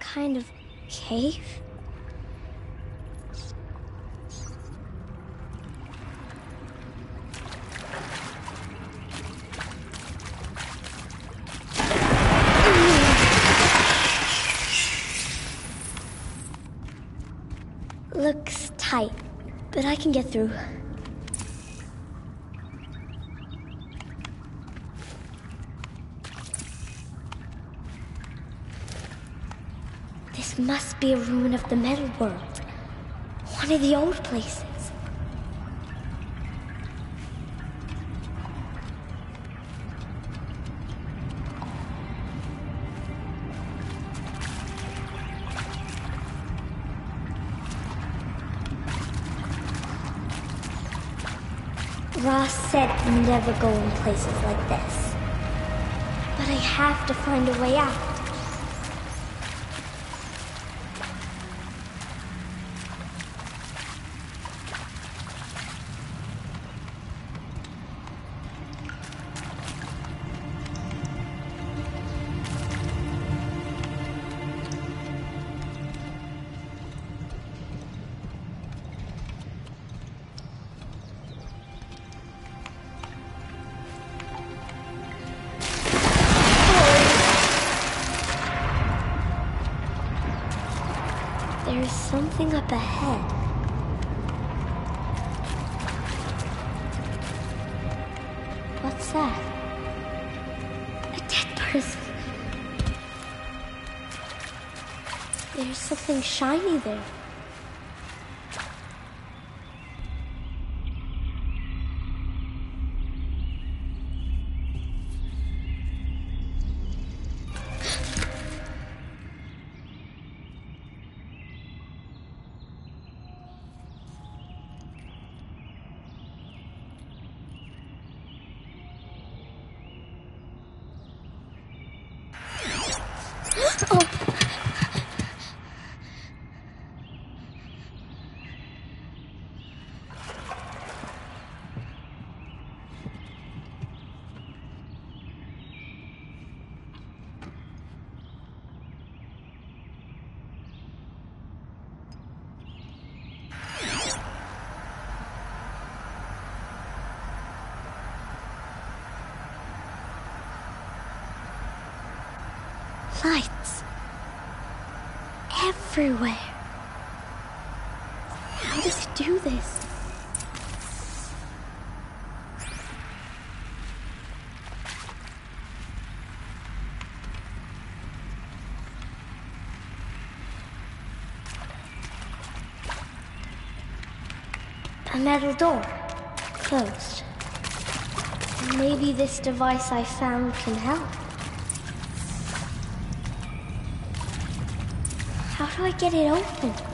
kind of cave? Looks tight, but I can get through. This must be a ruin of the metal world. One of the old places. Rost said never go in places like this. But I have to find a way out. Shiny there. Lights. Everywhere. How does it do this? A metal door. Closed. Maybe this device I found can help. Do I get it open?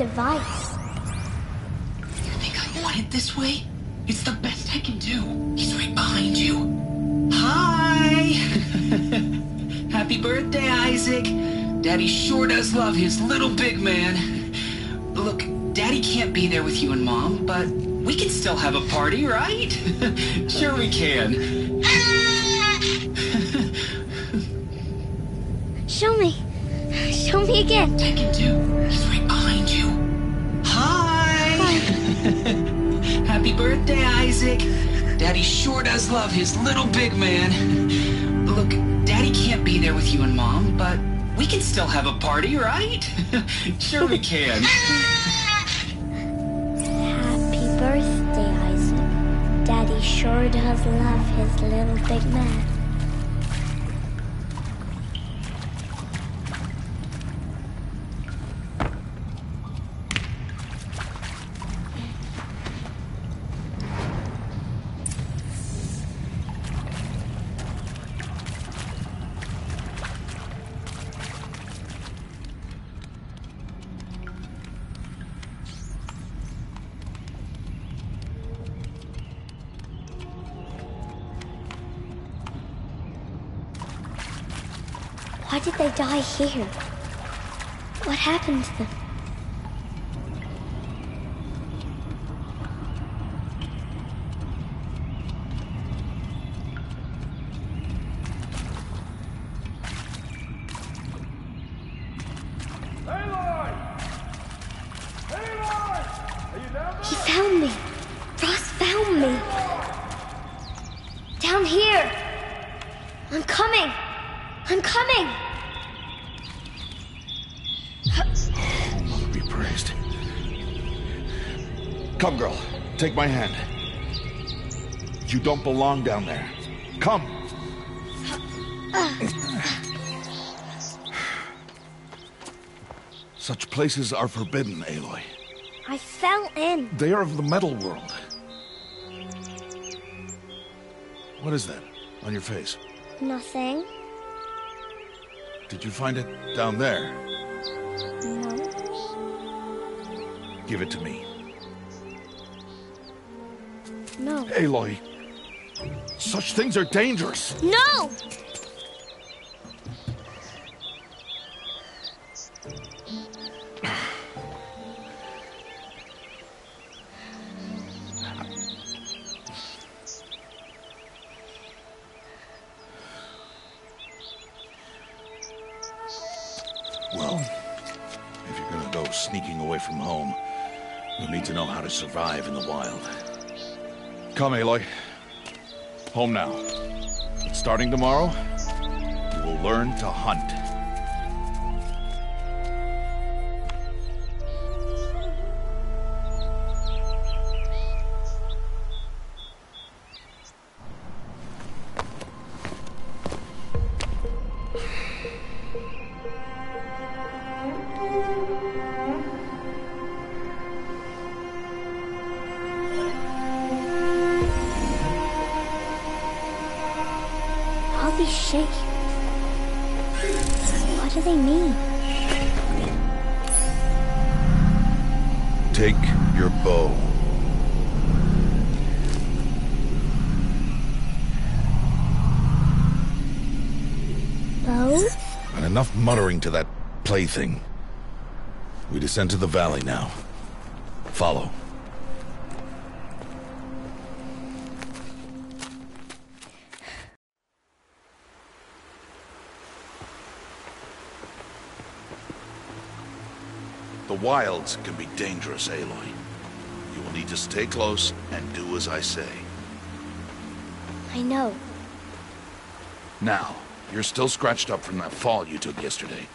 Device. You think I want it this way? It's the best I can do. He's right behind you. Hi! Happy birthday, Isaac. Daddy sure does love his little big man. Look, Daddy can't be there with you and Mom, but we can still have a party, right? sure we can. Birthday, Isaac. Daddy sure does love his little big man. Look, Daddy can't be there with you and Mom, but we can still have a party, right? sure we can. Happy birthday, Isaac. Daddy sure does love his little big man. What happened to them? Belong down there. Come. Such places are forbidden, Aloy. I fell in. They are of the metal world. What is that on your face? Nothing. Did you find it down there? No. Give it to me. No. Aloy, such things are dangerous. No! Well, if you're gonna go sneaking away from home, you'll need to know how to survive in the wild. Come, Aloy. Home now. But starting tomorrow, you will learn to hunt. Plaything. We descend to the valley now. Follow. The wilds can be dangerous, Aloy. You You'll need to stay close and do as I say. I know. Now, you're still scratched up from that fall you took yesterday.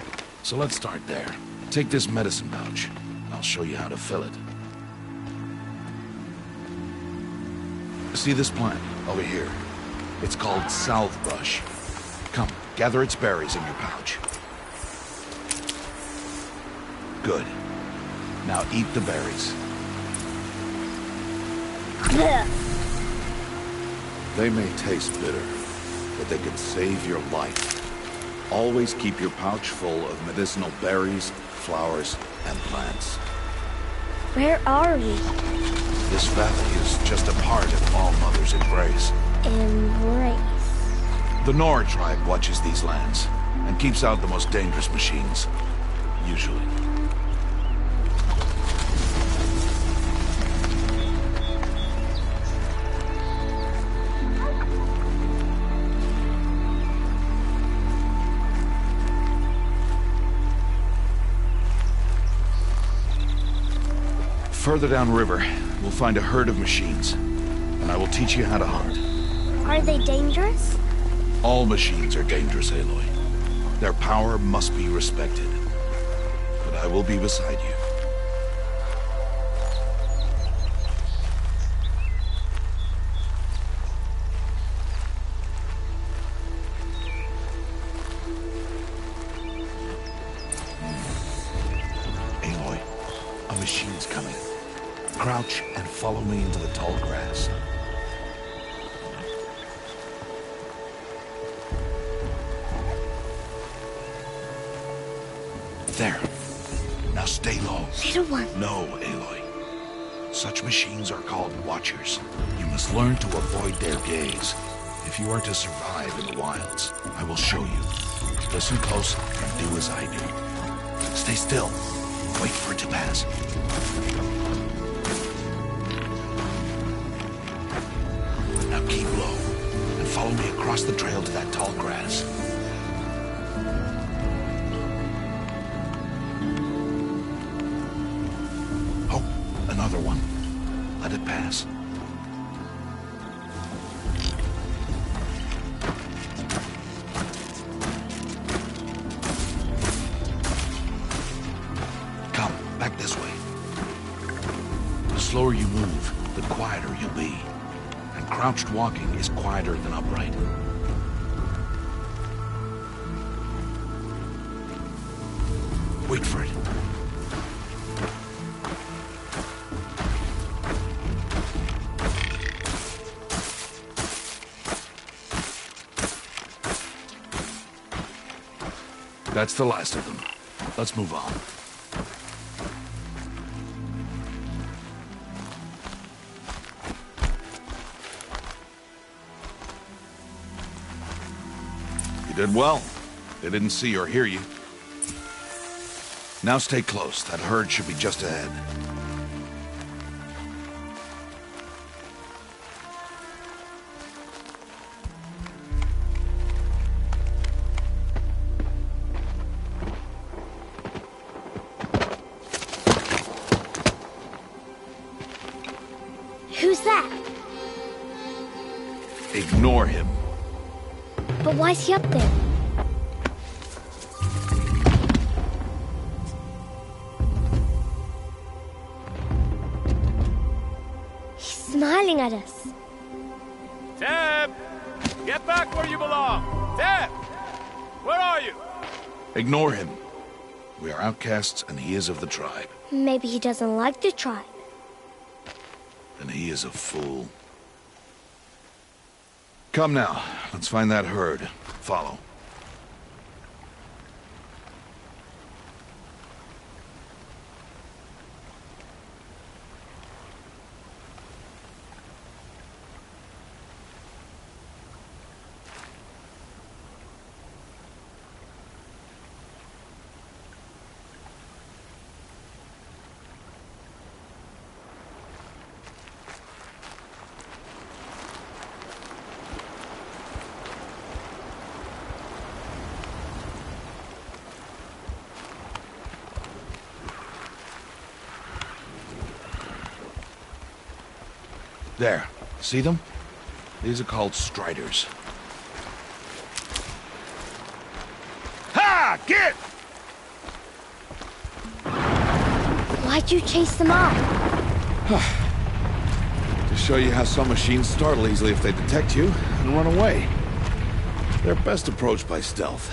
So let's start there. Take this medicine pouch. I'll show you how to fill it. See this plant over here? It's called salve brush. Come, gather its berries in your pouch. Good. Now eat the berries. They may taste bitter, but they can save your life. Always keep your pouch full of medicinal berries, flowers, and plants. Where are we? This valley is just a part of All Mother's embrace. Embrace. The Nora tribe watches these lands and keeps out the most dangerous machines. Usually. Further downriver, we'll find a herd of machines, and I will teach you how to hunt. Are they dangerous? All machines are dangerous, Aloy. Their power must be respected. But I will be beside you. To survive in the wilds, I will show you. Listen close and do as I do. Stay still. Wait for it to pass. Now keep low and follow me across the trail to that tall grass. Oh, another one. Let it pass. That's the last of them. Let's move on. You did well. They didn't see or hear you. Now stay close. That herd should be just ahead. Smiling at us. Teb! Get back where you belong! Teb! Where are you? Ignore him. We are outcasts, and he is of the tribe. Maybe he doesn't like the tribe. And he is a fool. Come now. Let's find that herd. Follow. There. See them? These are called striders. Ha! Get! Why'd you chase them off? To show you how some machines startle easily if they detect you and run away. They're best approached by stealth.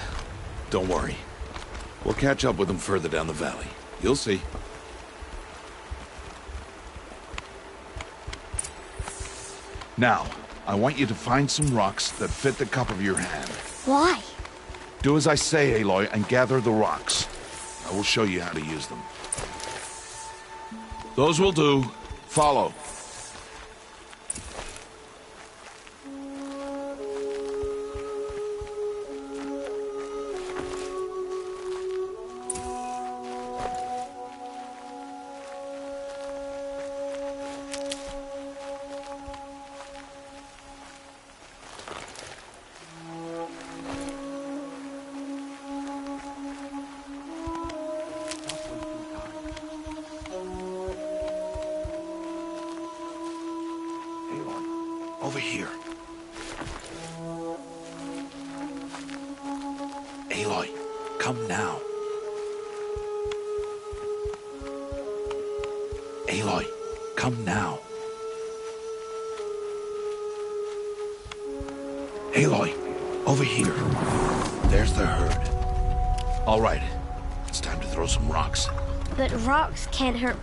Don't worry. We'll catch up with them further down the valley. You'll see. Now, I want you to find some rocks that fit the cup of your hand. Why? Do as I say, Aloy, and gather the rocks. I will show you how to use them. Those will do. Follow.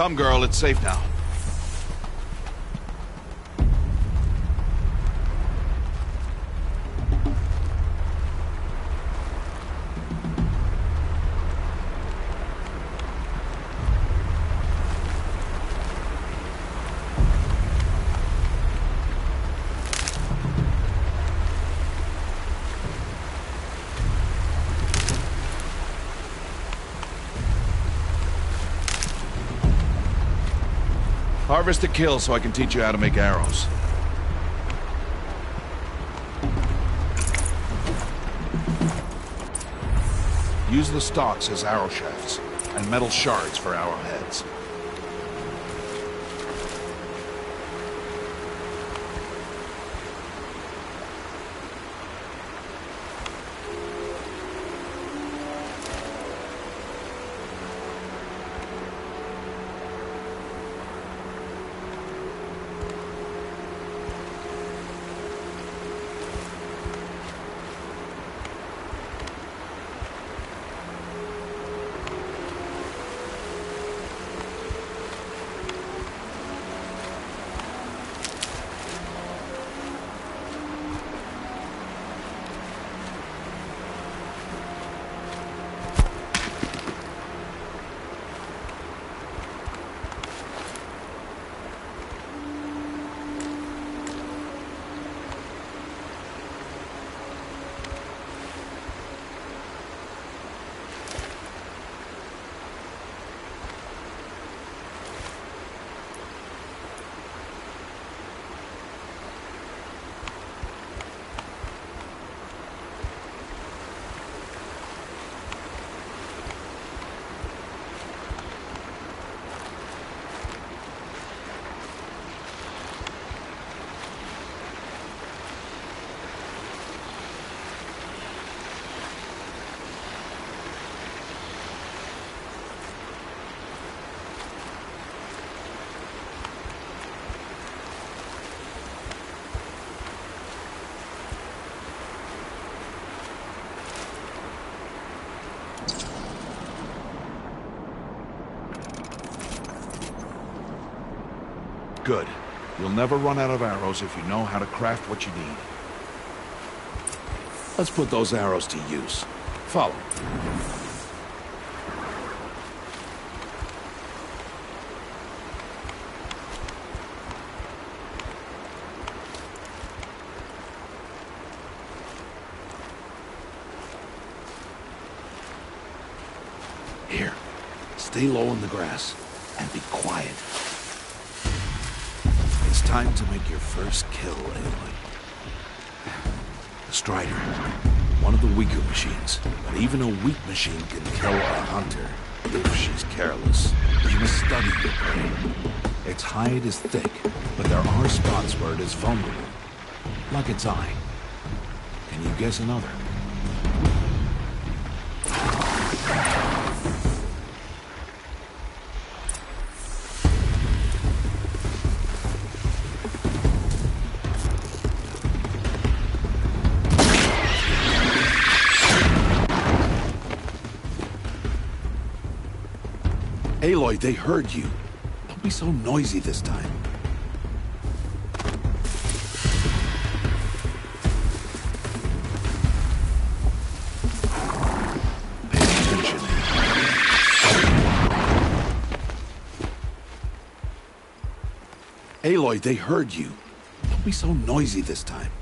Come, girl, it's safe now. Harvest a kill so I can teach you how to make arrows. Use the stalks as arrow shafts, and metal shards for arrowheads. You'll never run out of arrows if you know how to craft what you need. Let's put those arrows to use. Follow. Here, stay low in the grass and be quiet. It's time to make your first kill, Aloy. The Strider, one of the weaker machines, but even a weak machine can kill a hunter if she's careless. You must study your prey. Its hide is thick, but there are spots where it is vulnerable, like its eye. Can you guess another? Aloy, they heard you. Don't be so noisy this time. Aloy, they heard you. Don't be so noisy this time.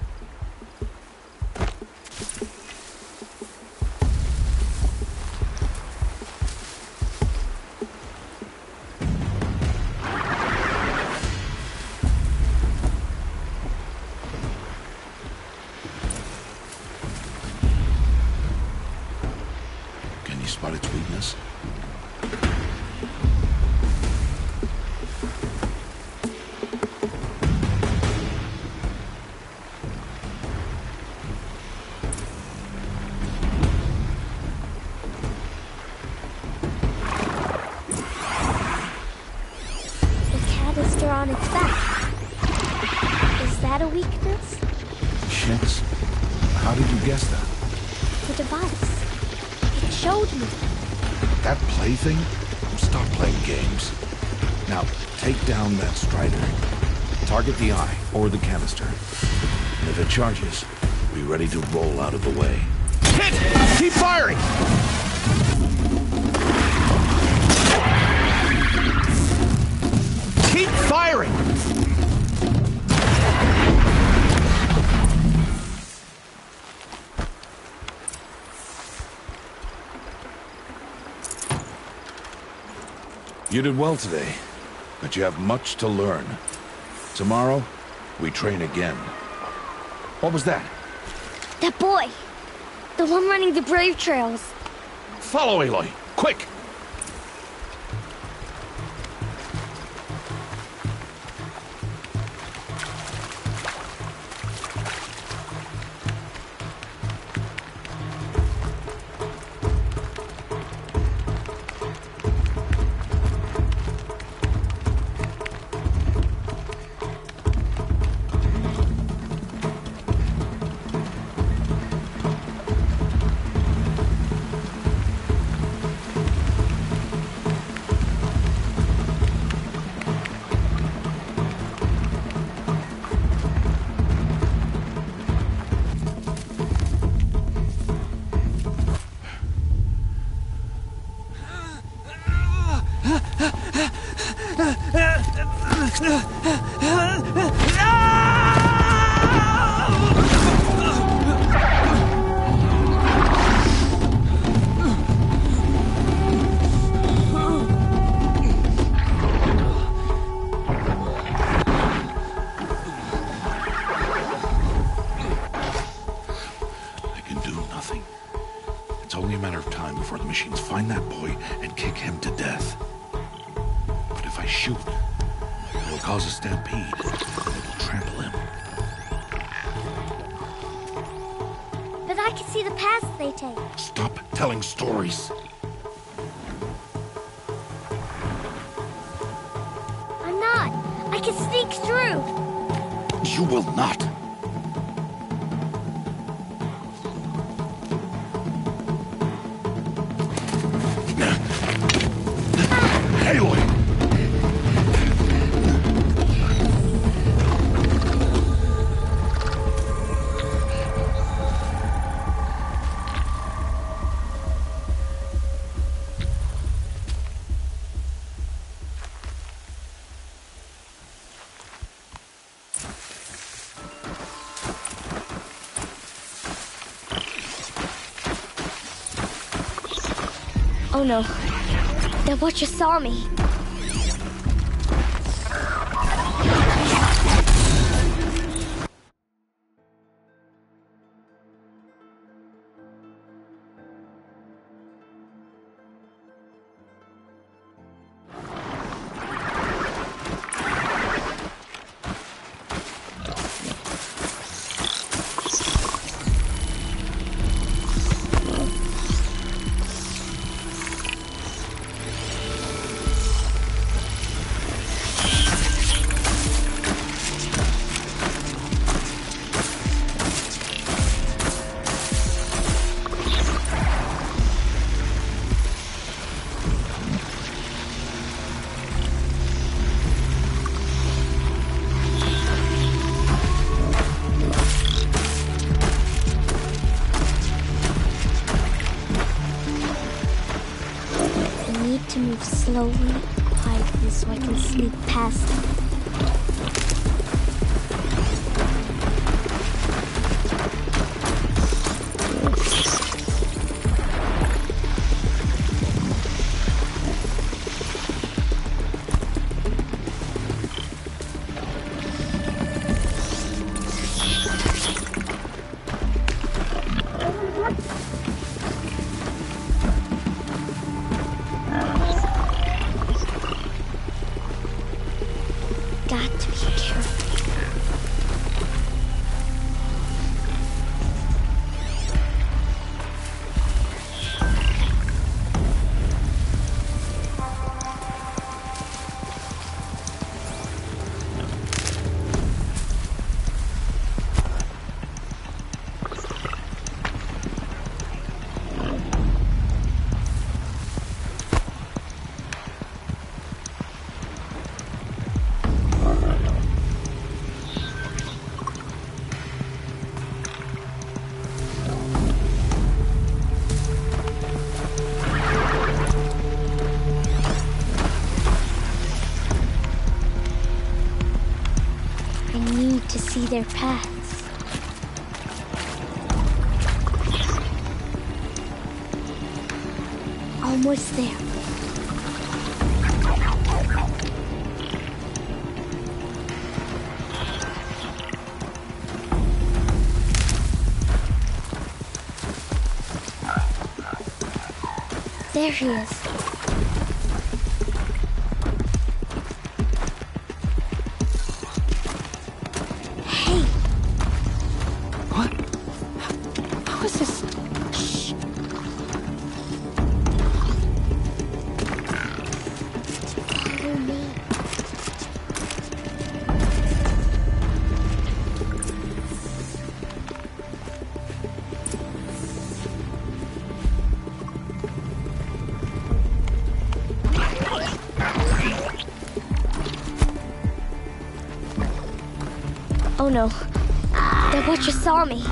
Did well today, but you have much to learn. Tomorrow, we train again. What was that? That boy. The one running the brave trails. Follow Aloy, Oh no. That watcher saw me. their paths. Almost there. There he is. Oh no, The butcher saw me.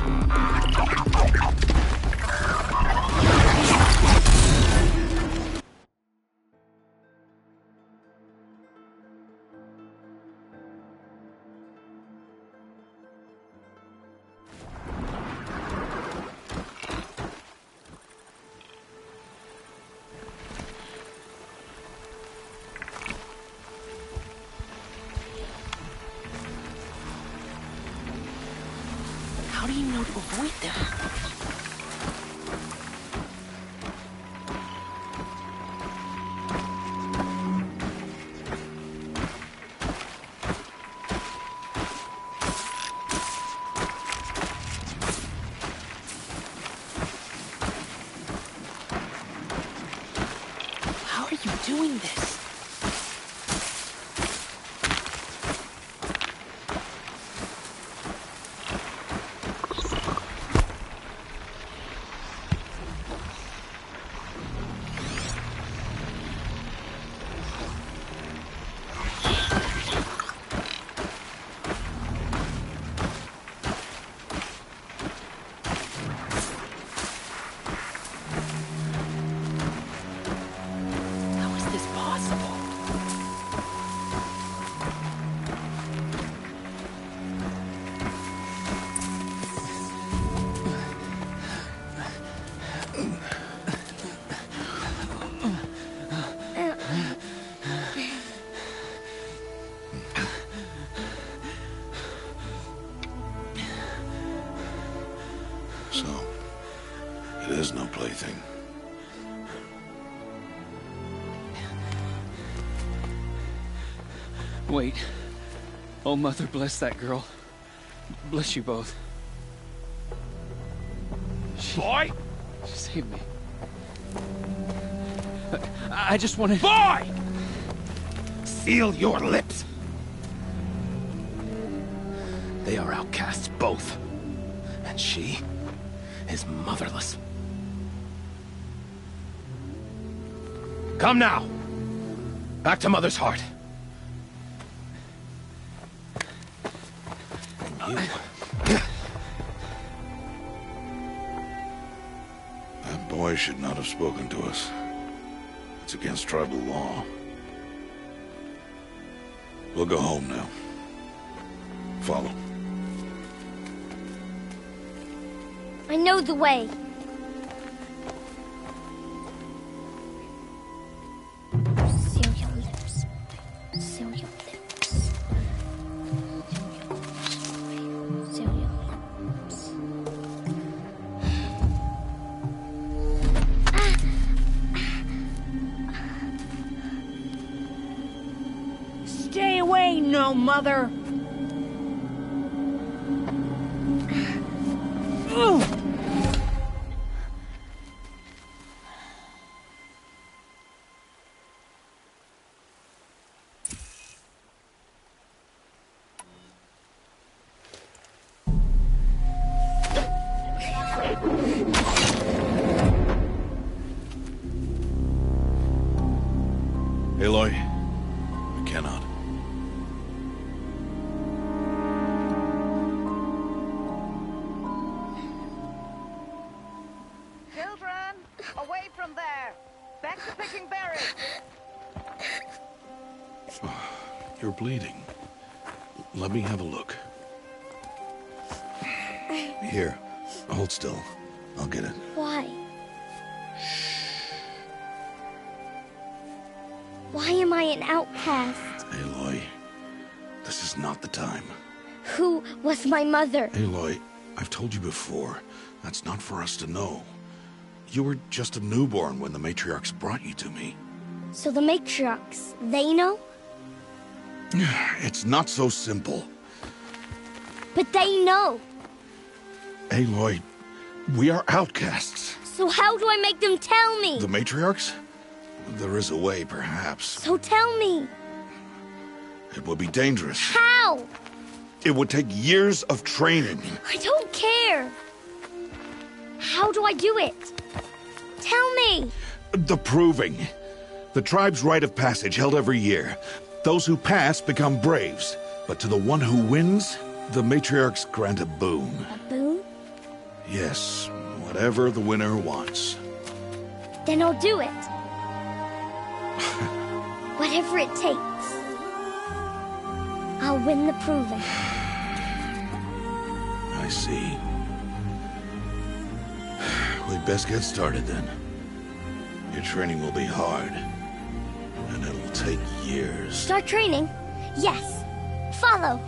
Oh, Mother, bless that girl. Bless you both. Boy! She saved me. I, I just wanted... Boy! Seal your lips! They are outcasts, both. And she is motherless. Come now! Back to Mother's heart. Have spoken to us. It's against tribal law. We'll go home now. Follow. I know the way. No picking berries. You're bleeding. Let me have a look. Here, hold still. I'll get it. Why? Why am I an outcast? Aloy, this is not the time. Who was my mother? Aloy, I've told you before, that's not for us to know. You were just a newborn when the matriarchs brought you to me. So the matriarchs, they know? It's not so simple. But they know. Aloy, we are outcasts. So how do I make them tell me? The matriarchs? There is a way, perhaps. So tell me. It would be dangerous. How? It would take years of training. I don't care. How do I do it? Tell me. The proving. The tribe's rite of passage held every year. Those who pass become braves. But to the one who wins, the matriarchs grant a boon. A boon? Yes, whatever the winner wants. Then I'll do it. Whatever it takes. I'll win the proving. I see. We'd best get started then. Your training will be hard. And it'll take years. Start training? Yes. Follow.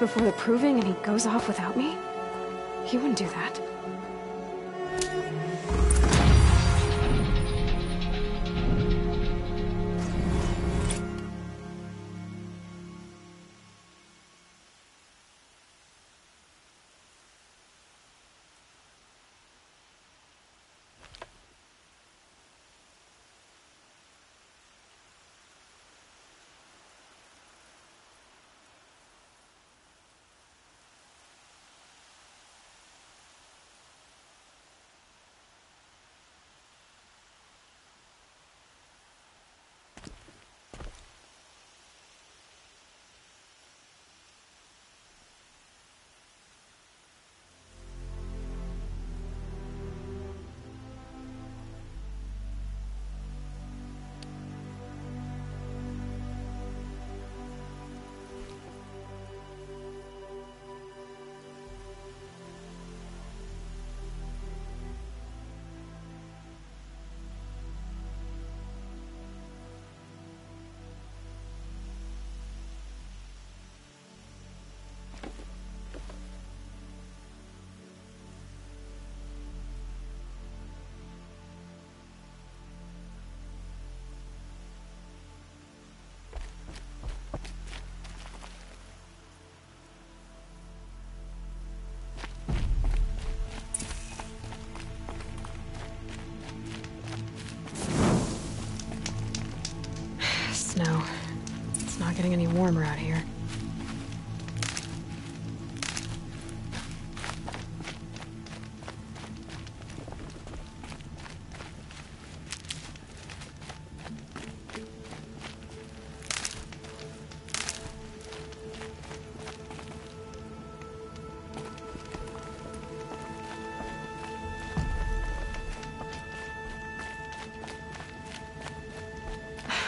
Before the proving and he goes off without me? He wouldn't do that. Getting any warmer out here.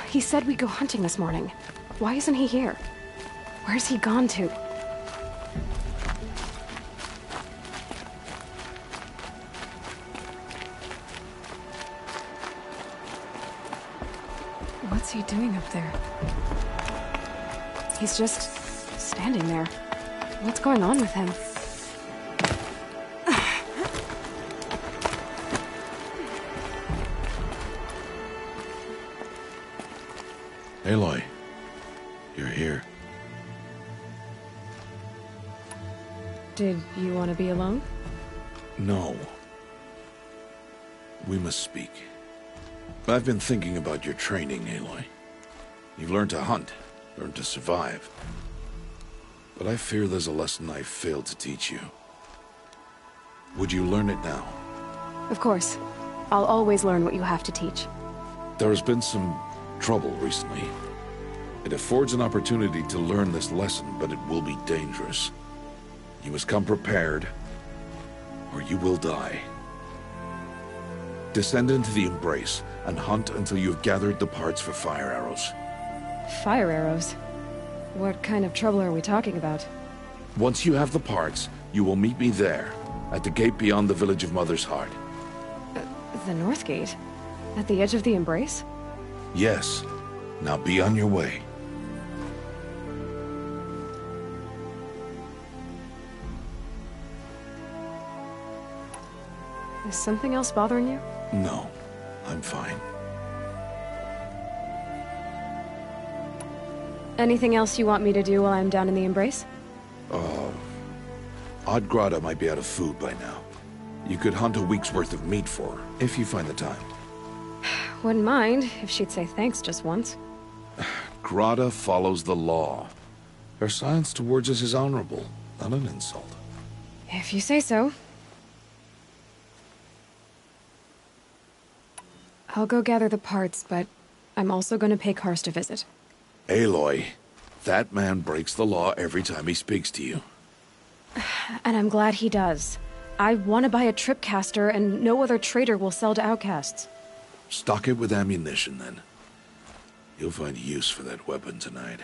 He said we'd go hunting this morning. Why isn't he here? Where's he gone to? What's he doing up there? He's just standing there. What's going on with him? I've been thinking about your training, Aloy. You've learned to hunt, learned to survive. But I fear there's a lesson I failed to teach you. Would you learn it now? Of course. I'll always learn what you have to teach. There has been some trouble recently. It affords an opportunity to learn this lesson, but it will be dangerous. You must come prepared, or you will die. Descend into the Embrace and hunt until you have gathered the parts for fire arrows. Fire arrows? What kind of trouble are we talking about? Once you have the parts, you will meet me there, at the gate beyond the village of Mother's Heart. Uh, the North Gate? At the edge of the Embrace? Yes. Now be on your way. Is something else bothering you? No, I'm fine. Anything else you want me to do while I'm down in the Embrace? Oh, Odd might be out of food by now. You could hunt a week's worth of meat for her, if you find the time. Wouldn't mind if she'd say thanks just once. Grata follows the law. Her silence towards us is honorable, not an insult. If you say so. I'll go gather the parts, but I'm also going to pay Karst a visit. Aloy, that man breaks the law every time he speaks to you. And I'm glad he does. I want to buy a tripcaster, and no other trader will sell to outcasts. Stock it with ammunition, then. You'll find use for that weapon tonight.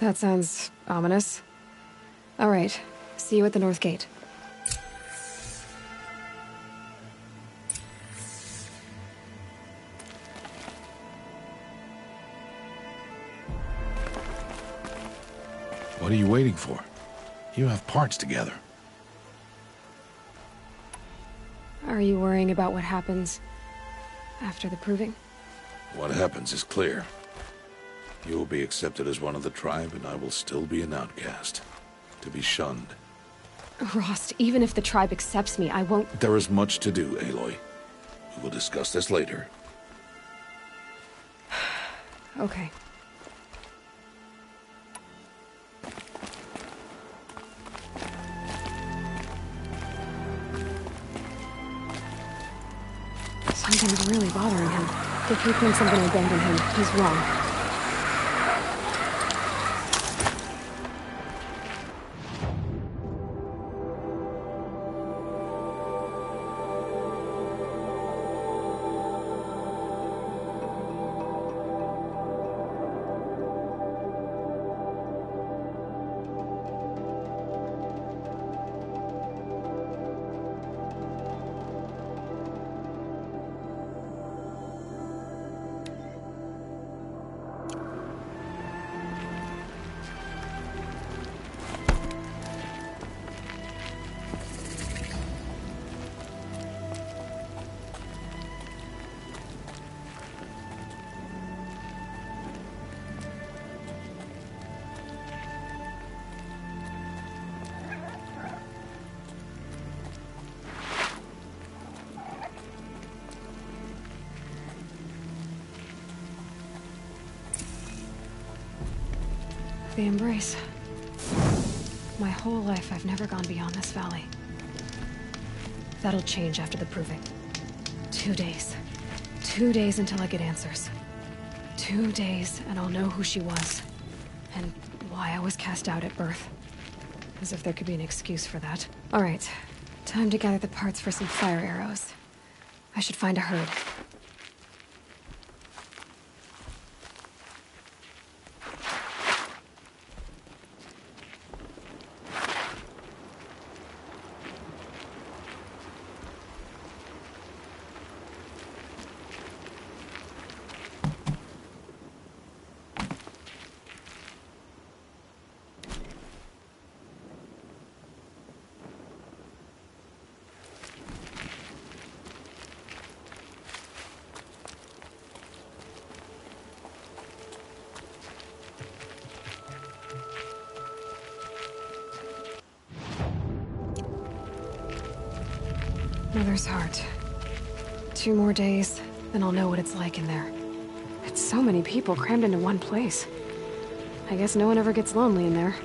That sounds ominous. All right. See you at the North Gate. What are you waiting for? You have parts together. Are you worrying about what happens after the proving? What happens is clear. You will be accepted as one of the tribe, and I will still be an outcast. To be shunned. Rost, even if the tribe accepts me, I won't. There is much to do, Aloy. We will discuss this later. okay. Something's really bothering him. If he thinks I'm gonna abandon him, he's wrong. Embrace. My whole life, I've never gone beyond this valley. That'll change after the proving. Two days. Two days until I get answers. Two days, and I'll know who she was. And why I was cast out at birth. As if there could be an excuse for that. Alright. Time to gather the parts for some fire arrows. I should find a herd. Two more days, then I'll know what it's like in there. It's so many people crammed into one place. I guess no one ever gets lonely in there.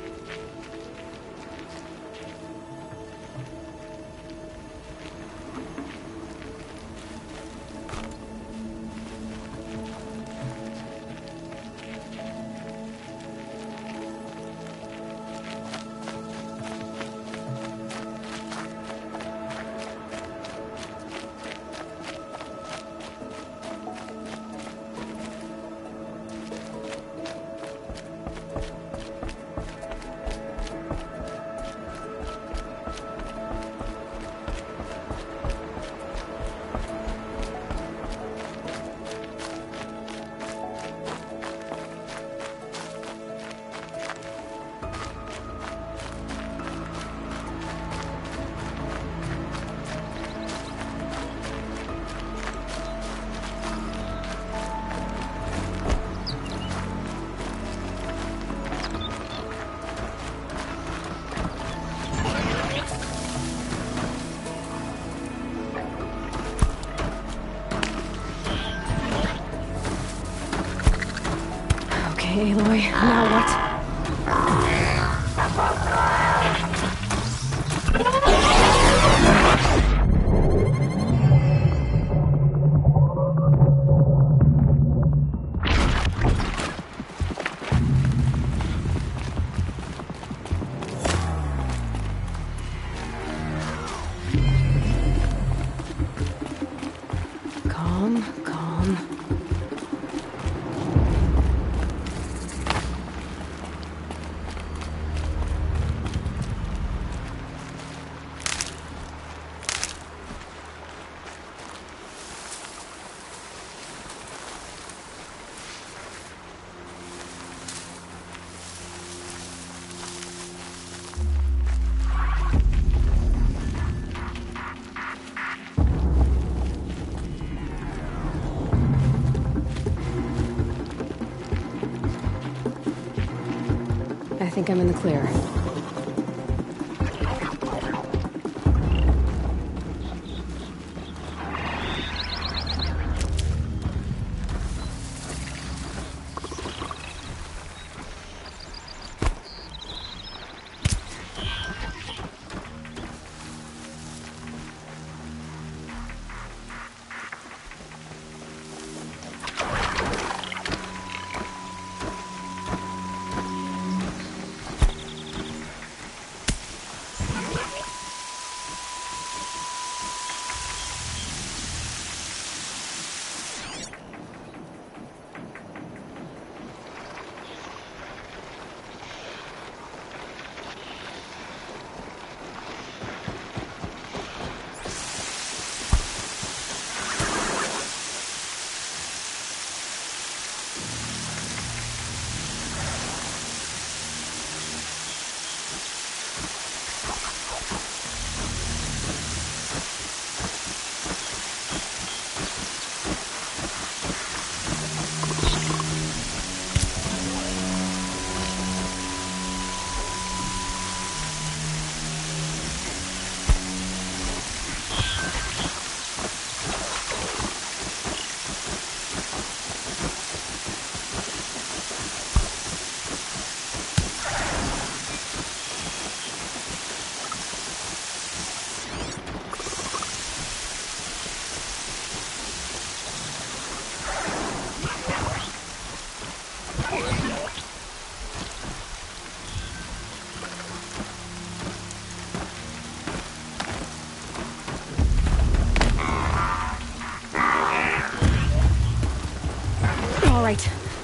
Think I'm in the clear.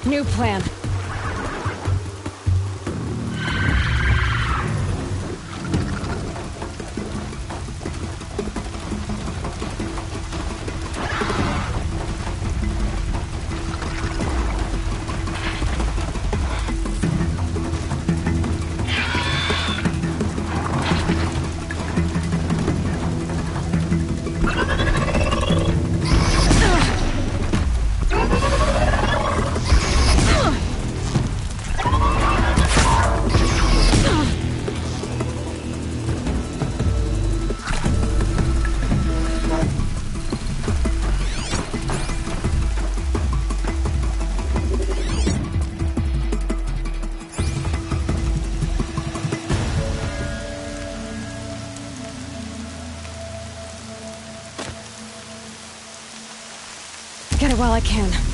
New plan. I can.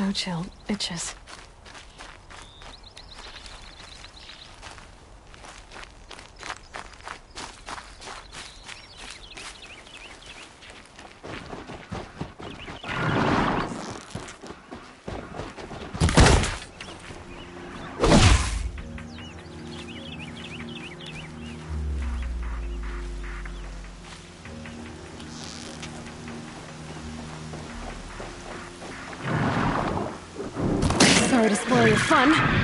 No chill. Itches. Fun.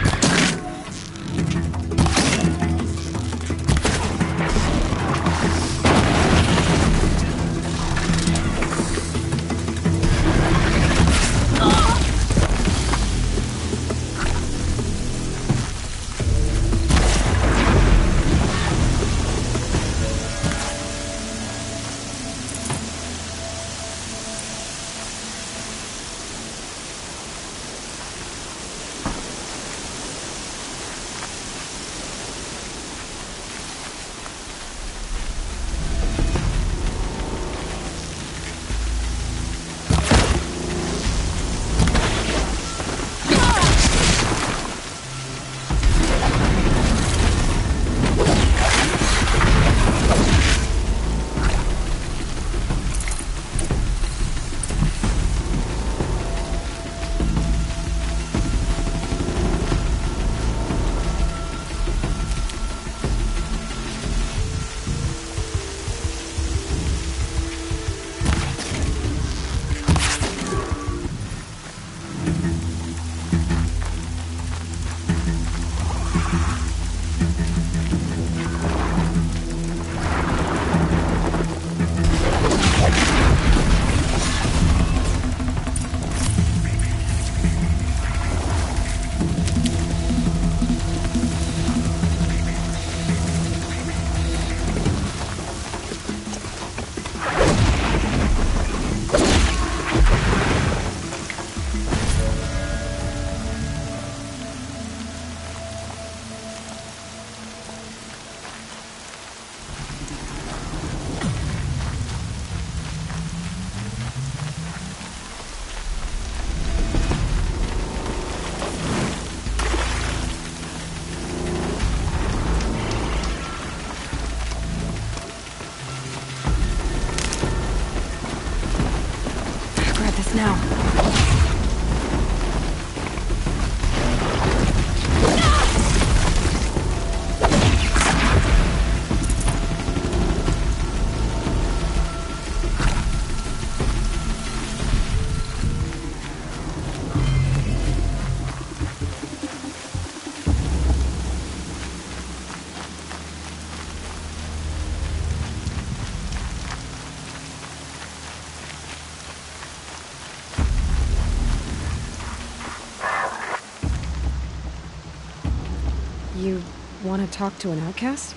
Want to talk to an outcast?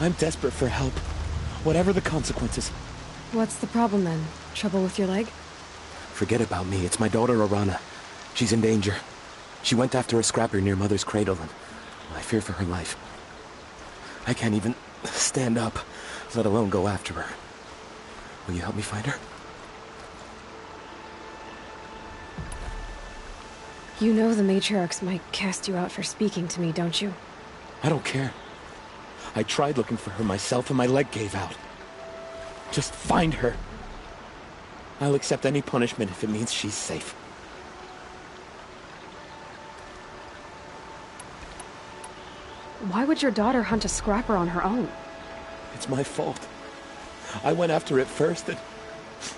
I'm desperate for help. Whatever the consequences. What's the problem then? Trouble with your leg? Forget about me. It's my daughter, Arana. She's in danger. She went after a scrapper near Mother's cradle, and I fear for her life. I can't even stand up, let alone go after her. Will you help me find her? You know the matriarchs might cast you out for speaking to me, don't you? I don't care. I tried looking for her myself, and my leg gave out. Just find her. I'll accept any punishment if it means she's safe. Why would your daughter hunt a scrapper on her own? It's my fault. I went after it first, and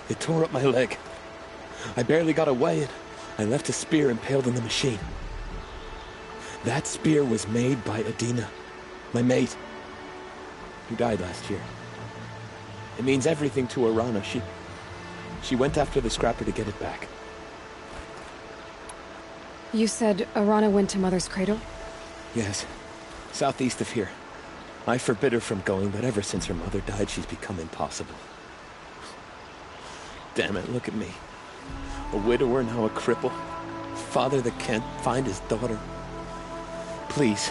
it tore up my leg. I barely got away, and I left a spear impaled in the machine. That spear was made by Adina, my mate, who died last year. It means everything to Arana. She... She went after the scrapper to get it back. You said Arana went to Mother's cradle? Yes. Southeast of here. I forbid her from going, but ever since her mother died, she's become impossible. Damn it, look at me. A widower, now a cripple. Father that can't find his daughter. Please,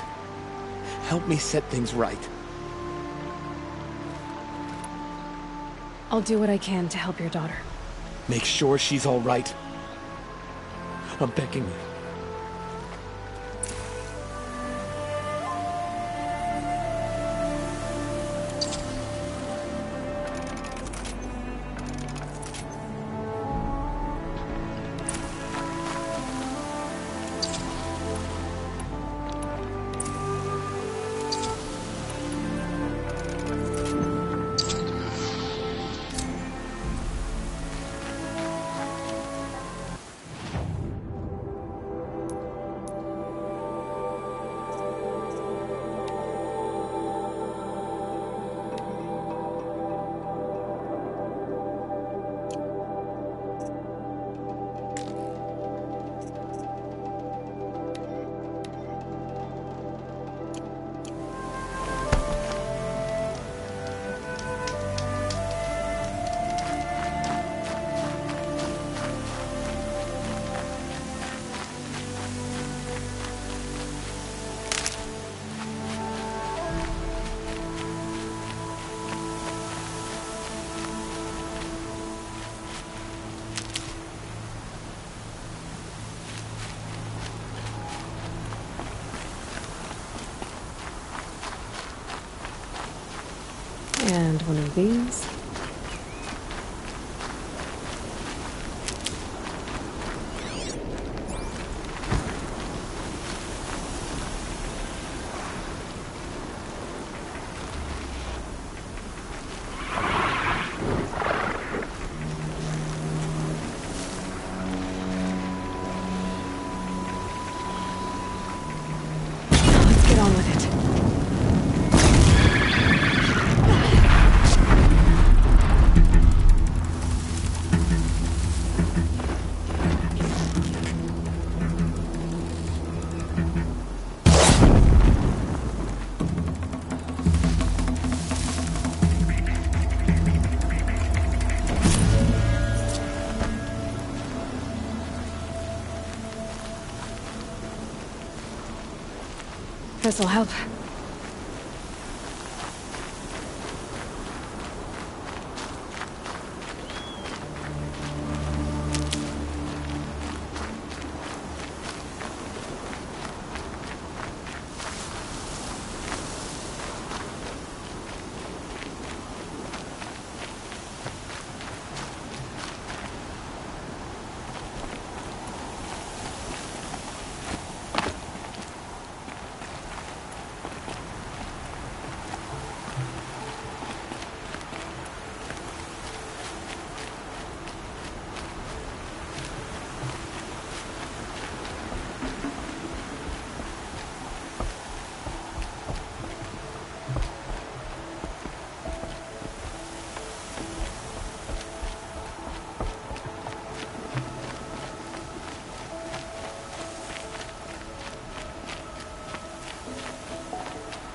help me set things right. I'll do what I can to help your daughter. Make sure she's all right. I'm begging you. This'll help.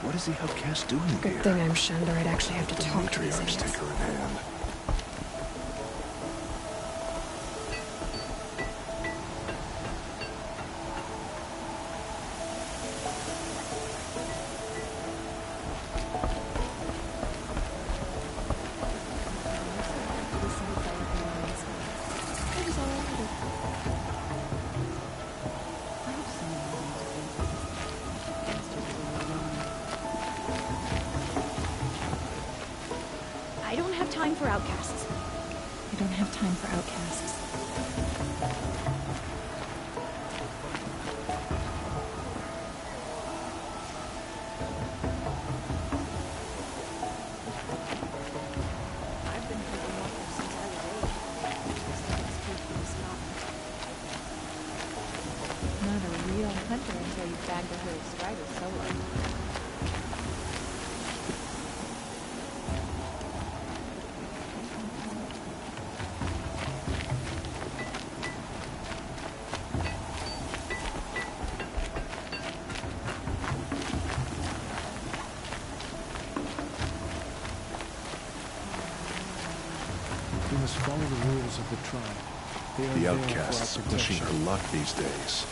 What does the Hellcast doing Good here? Good thing I'm Shunda. I'd actually have to the talk to these take her in hand. luck these days.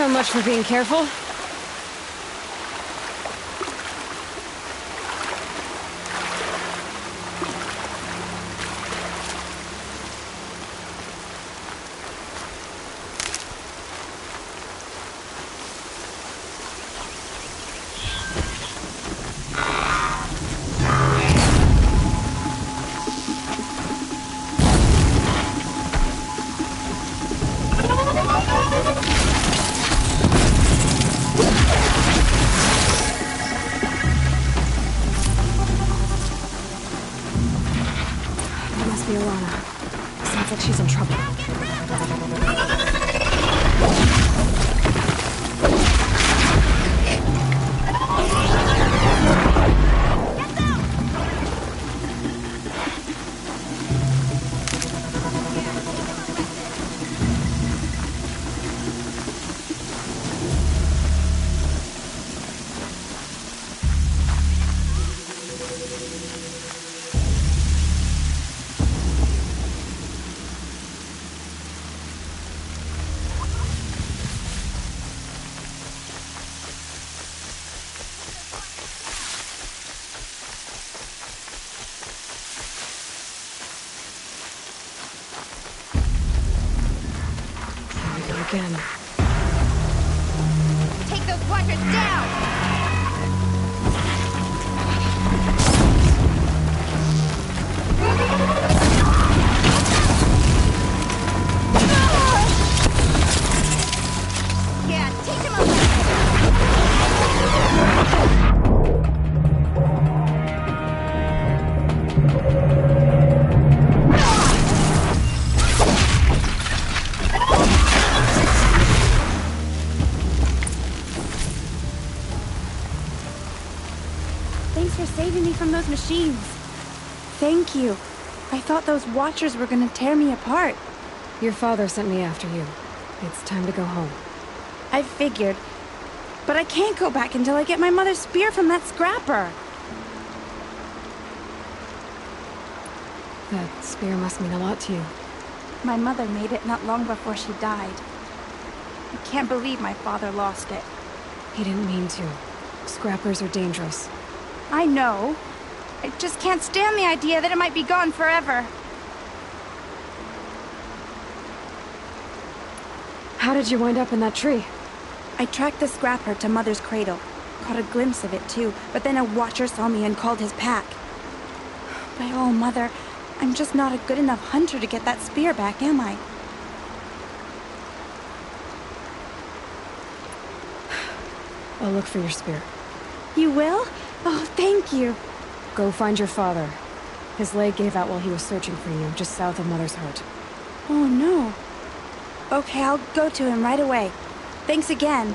So much for being careful. Again. Take those watchers down! Thought those watchers were gonna tear me apart. Your father sent me after you. It's time to go home. I figured. But I can't go back until I get my mother's spear from that scrapper. That spear must mean a lot to you. My mother made it not long before she died. I can't believe my father lost it. He didn't mean to. Scrappers are dangerous. I know. I just can't stand the idea that it might be gone forever. How did you wind up in that tree? I tracked the scrapper to Mother's cradle. Caught a glimpse of it too, but then a watcher saw me and called his pack. But oh, Mother, I'm just not a good enough hunter to get that spear back, am I? I'll look for your spear. You will? Oh, thank you. Go find your father. His leg gave out while he was searching for you, just south of Mother's Heart. Oh, no. Okay, I'll go to him right away. Thanks again.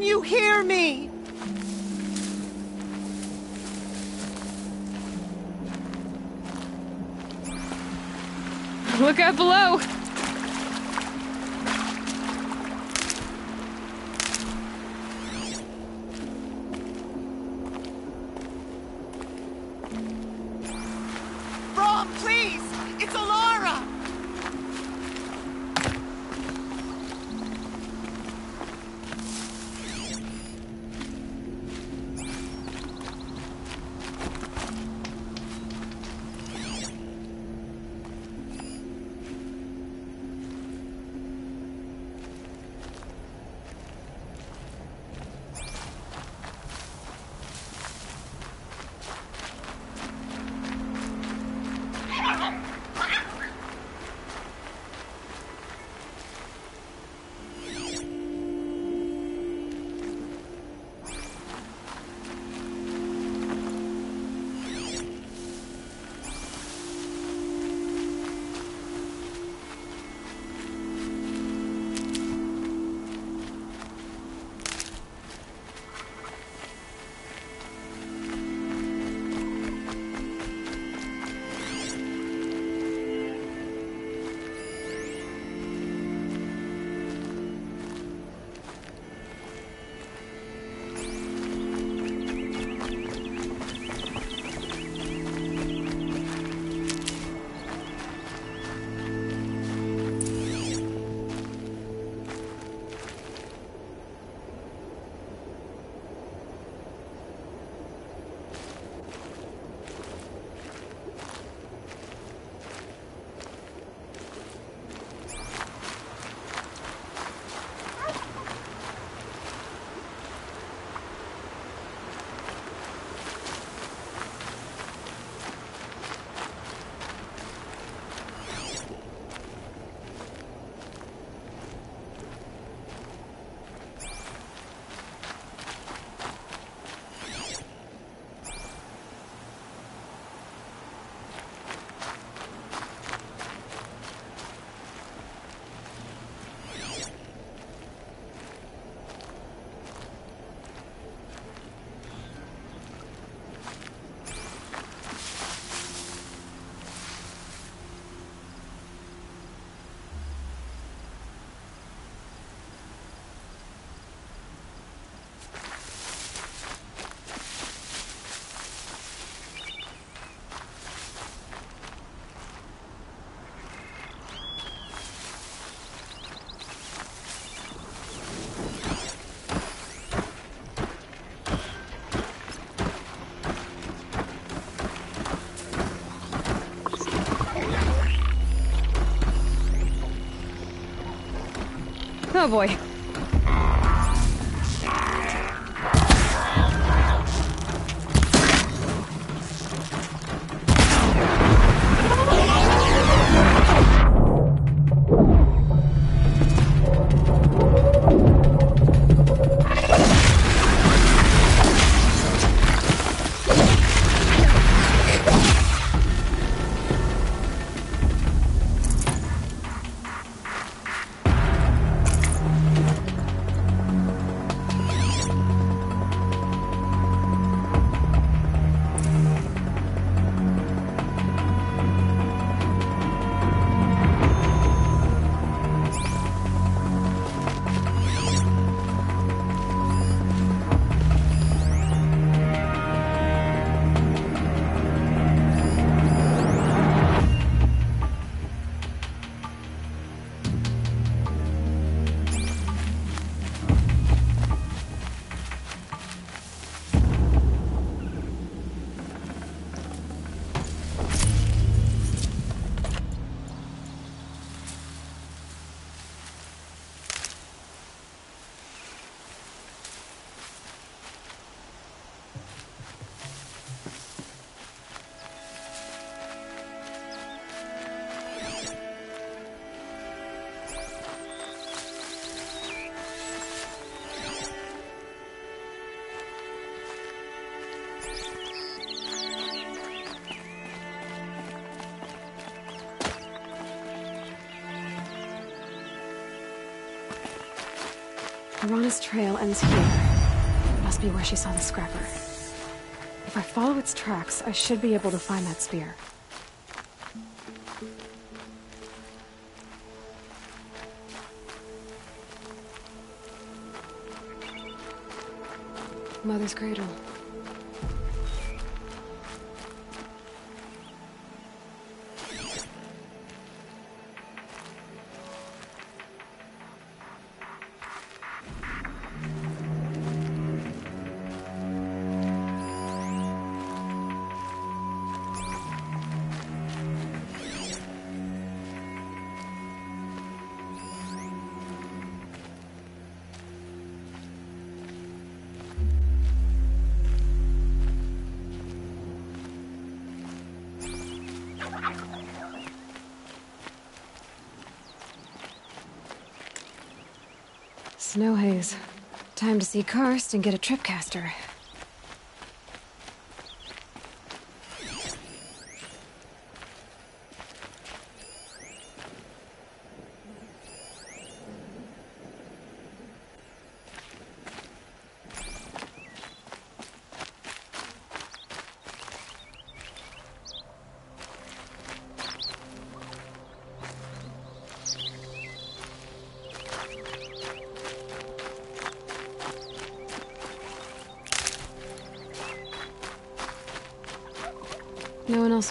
Can you hear me? Look out below! Oh boy. Arana's trail ends here. It Must be where she saw the scrapper. If I follow its tracks, I should be able to find that spear. Mother's cradle. To see Karst and get a tripcaster.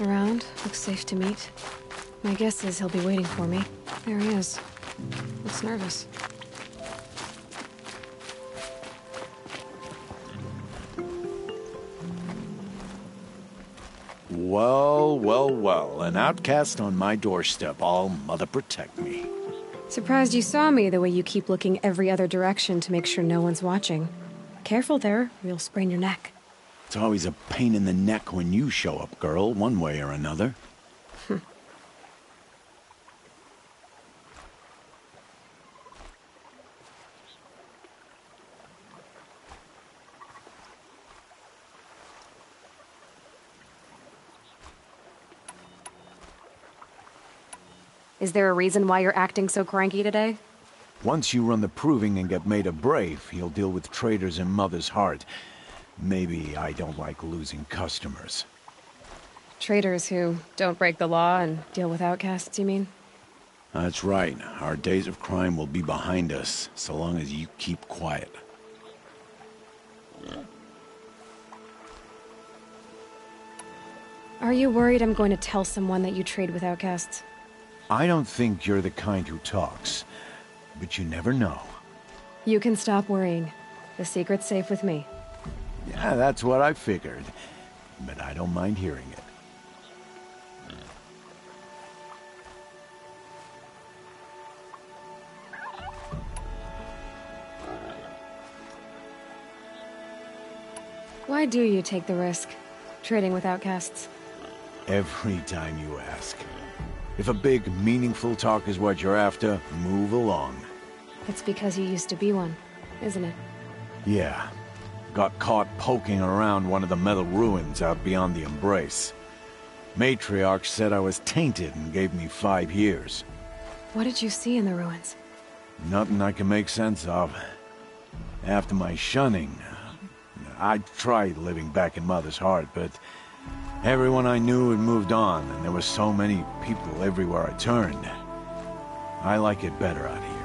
Around. Looks safe to meet. My guess is he'll be waiting for me. There he is. Looks nervous. Well, well, well. An outcast on my doorstep. All mother protect me. Surprised you saw me the way you keep looking every other direction to make sure no one's watching. Careful there, or you'll sprain your neck. It's always a pain in the neck when you show up, girl, one way or another. Is there a reason why you're acting so cranky today? Once you run the proving and get made a brave, you'll deal with traitors in Mother's Heart. Maybe I don't like losing customers. Traders who don't break the law and deal with outcasts, you mean? That's right. Our days of crime will be behind us, so long as you keep quiet. Are you worried I'm going to tell someone that you trade with outcasts? I don't think you're the kind who talks, but you never know. You can stop worrying. The secret's safe with me. Yeah, that's what I figured. But I don't mind hearing it. Why do you take the risk, trading with outcasts? Every time you ask. If a big, meaningful talk is what you're after, move along. It's because you used to be one, isn't it? Yeah, Got caught poking around one of the metal ruins out beyond the Embrace. Matriarch said I was tainted and gave me five years. What did you see in the ruins? Nothing I can make sense of. After my shunning, I tried living back in Mother's heart, but everyone I knew had moved on, and there were so many people everywhere I turned. I like it better out here.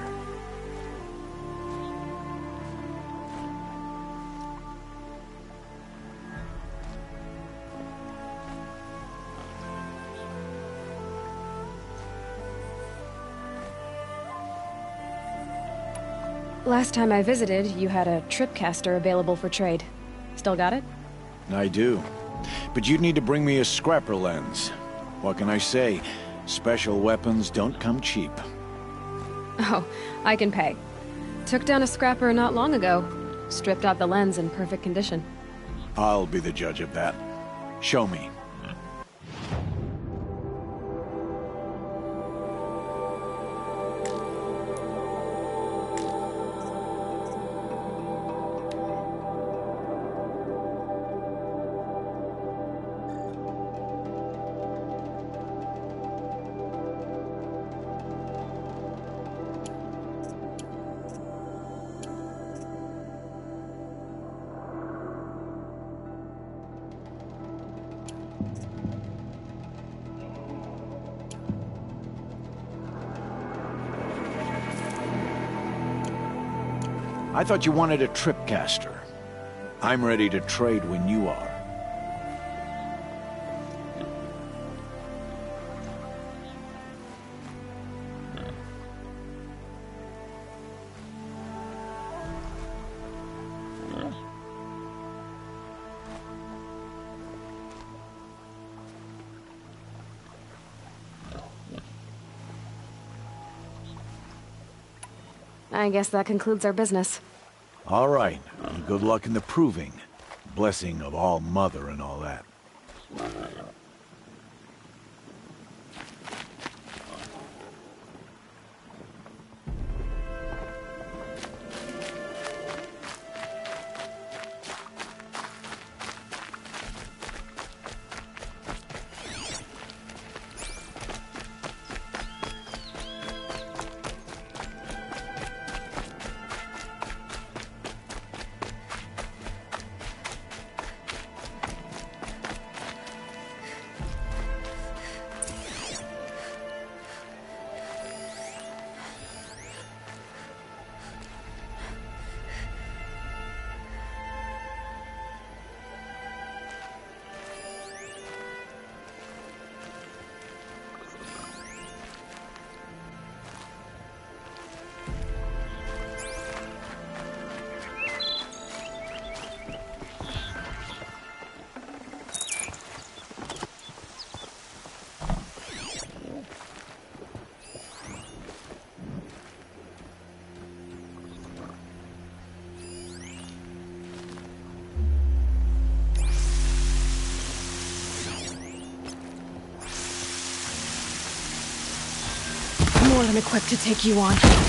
Last time I visited, you had a tripcaster available for trade. Still got it? I do. But you'd need to bring me a scrapper lens. What can I say? Special weapons don't come cheap. Oh, I can pay. Took down a scrapper not long ago. Stripped out the lens in perfect condition. I'll be the judge of that. Show me. I thought you wanted a tripcaster. I'm ready to trade when you are. I guess that concludes our business. All right. Good luck in the proving. Blessing of all mother and all that. Than equipped to take you on.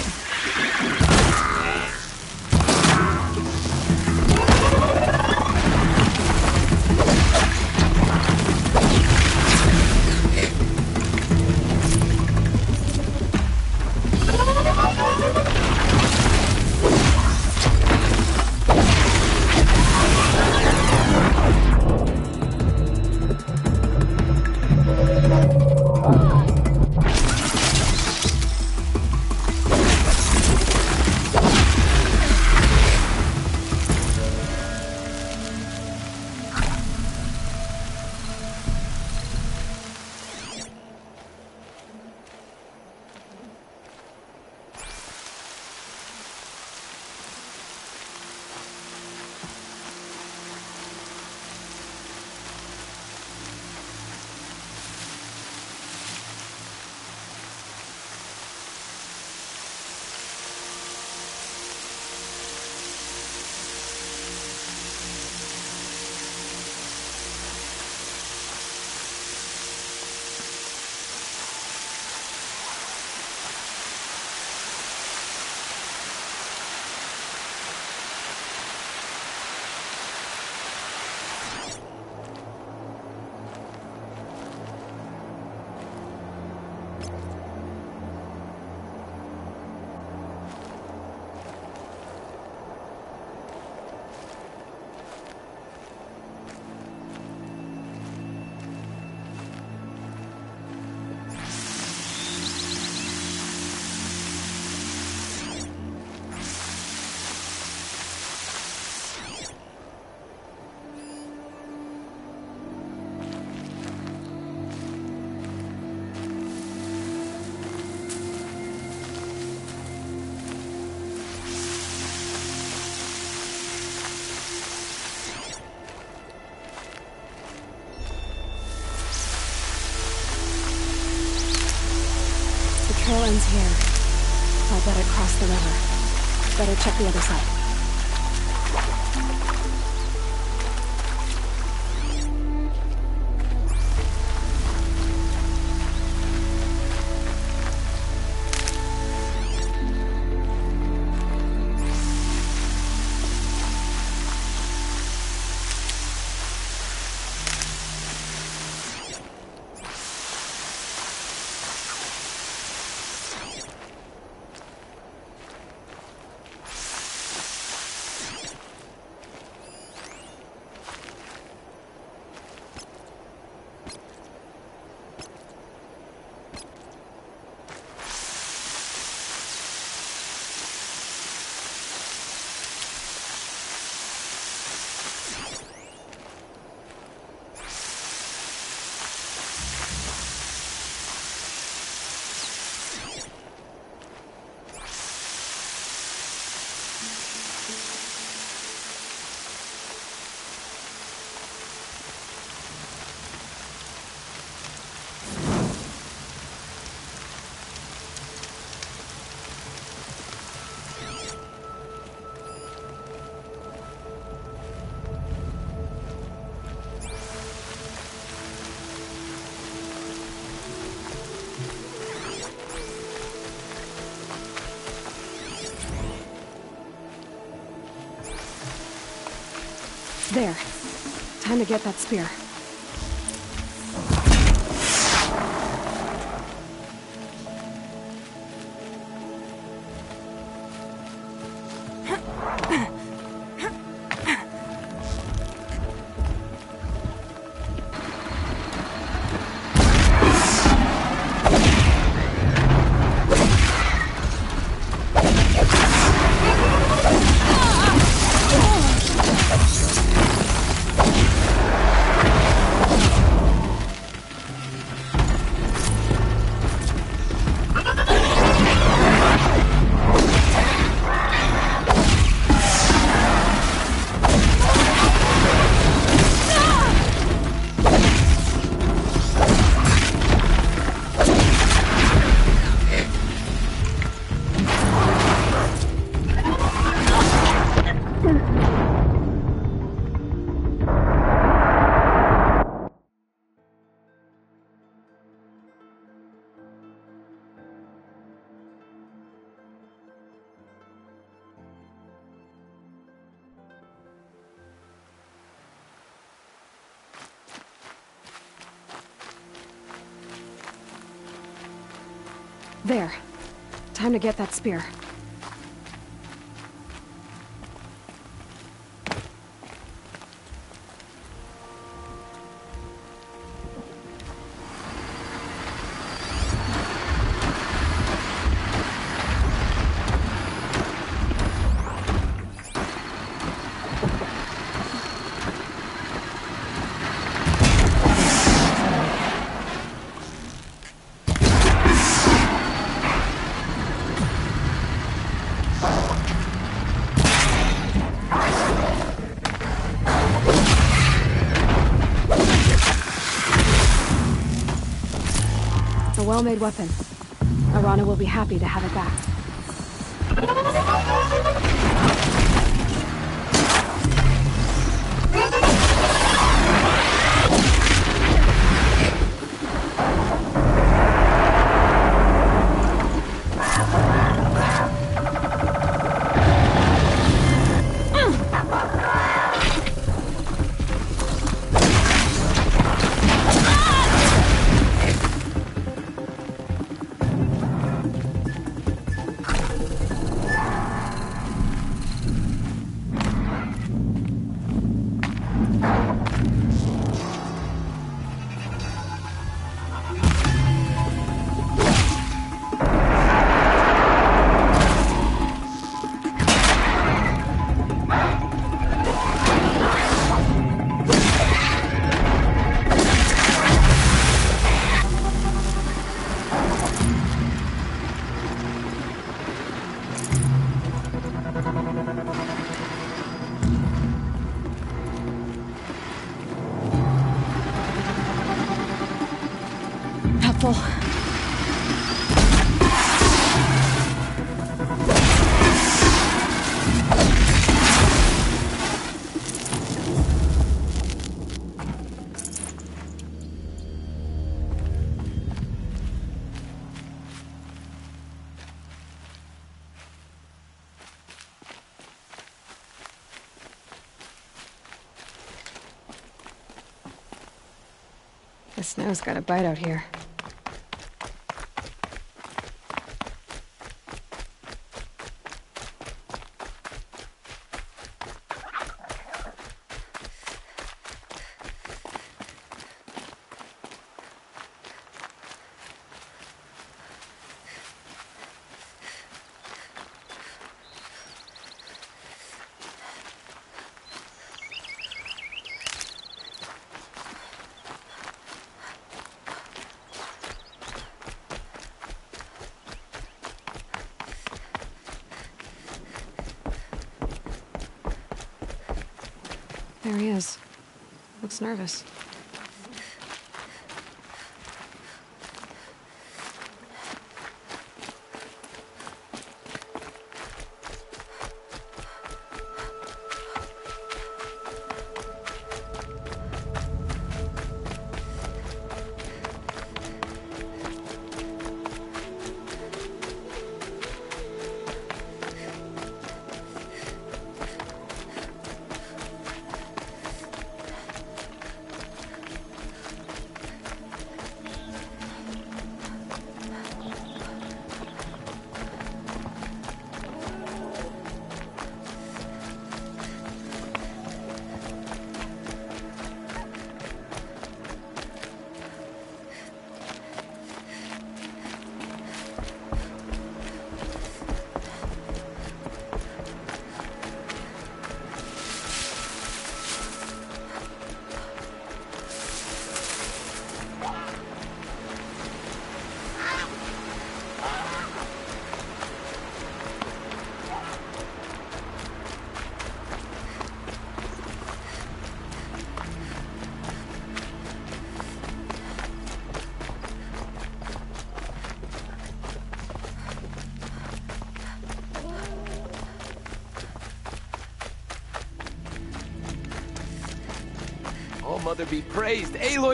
The other side. There. Time to get that spear. There. to get that spear. Well-made weapon. Arana will be happy to have it back. Snow's got a bite out here. There he is. Looks nervous.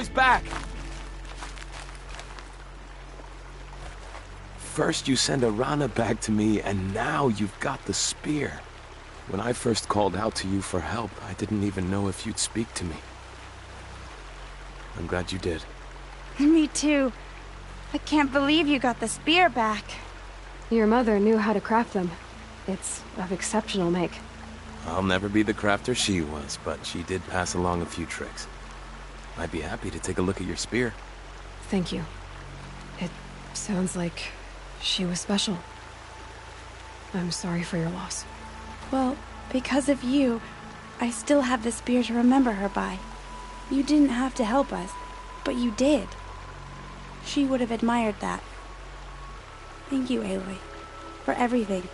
Praised. Aloy's back! First you send Arana back to me, and now you've got the spear. When I first called out to you for help, I didn't even know if you'd speak to me. I'm glad you did. Me too. I can't believe you got the spear back. Your mother knew how to craft them. It's of exceptional make. I'll never be the crafter she was, but she did pass along a few tricks. I'd be happy to take a look at your spear. Thank you. It sounds like she was special. I'm sorry for your loss. Well, because of you, I still have the spear to remember her by. You didn't have to help us, but you did. She would have admired that. Thank you, Aloy, for everything.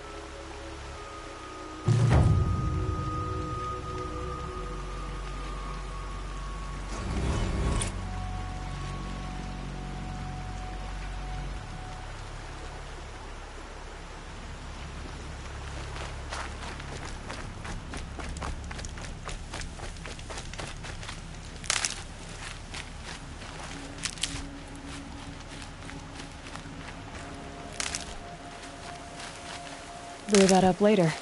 That up later.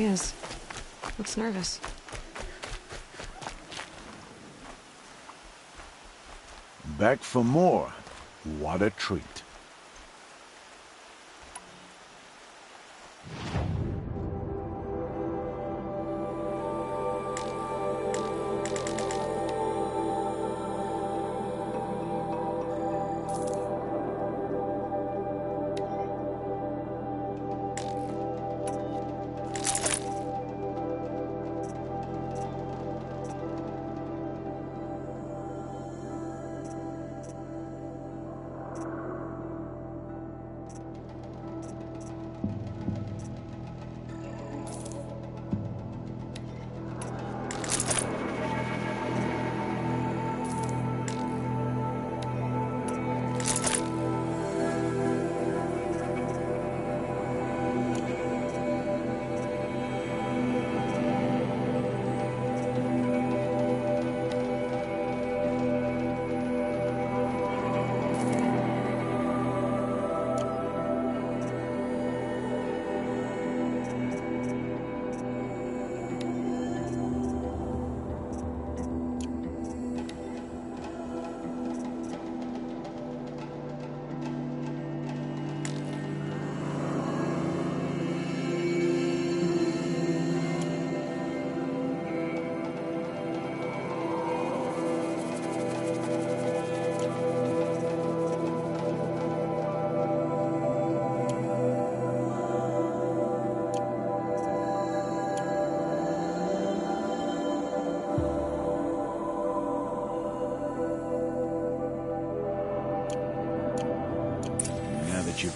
He is. Looks nervous. Back for more. What a treat.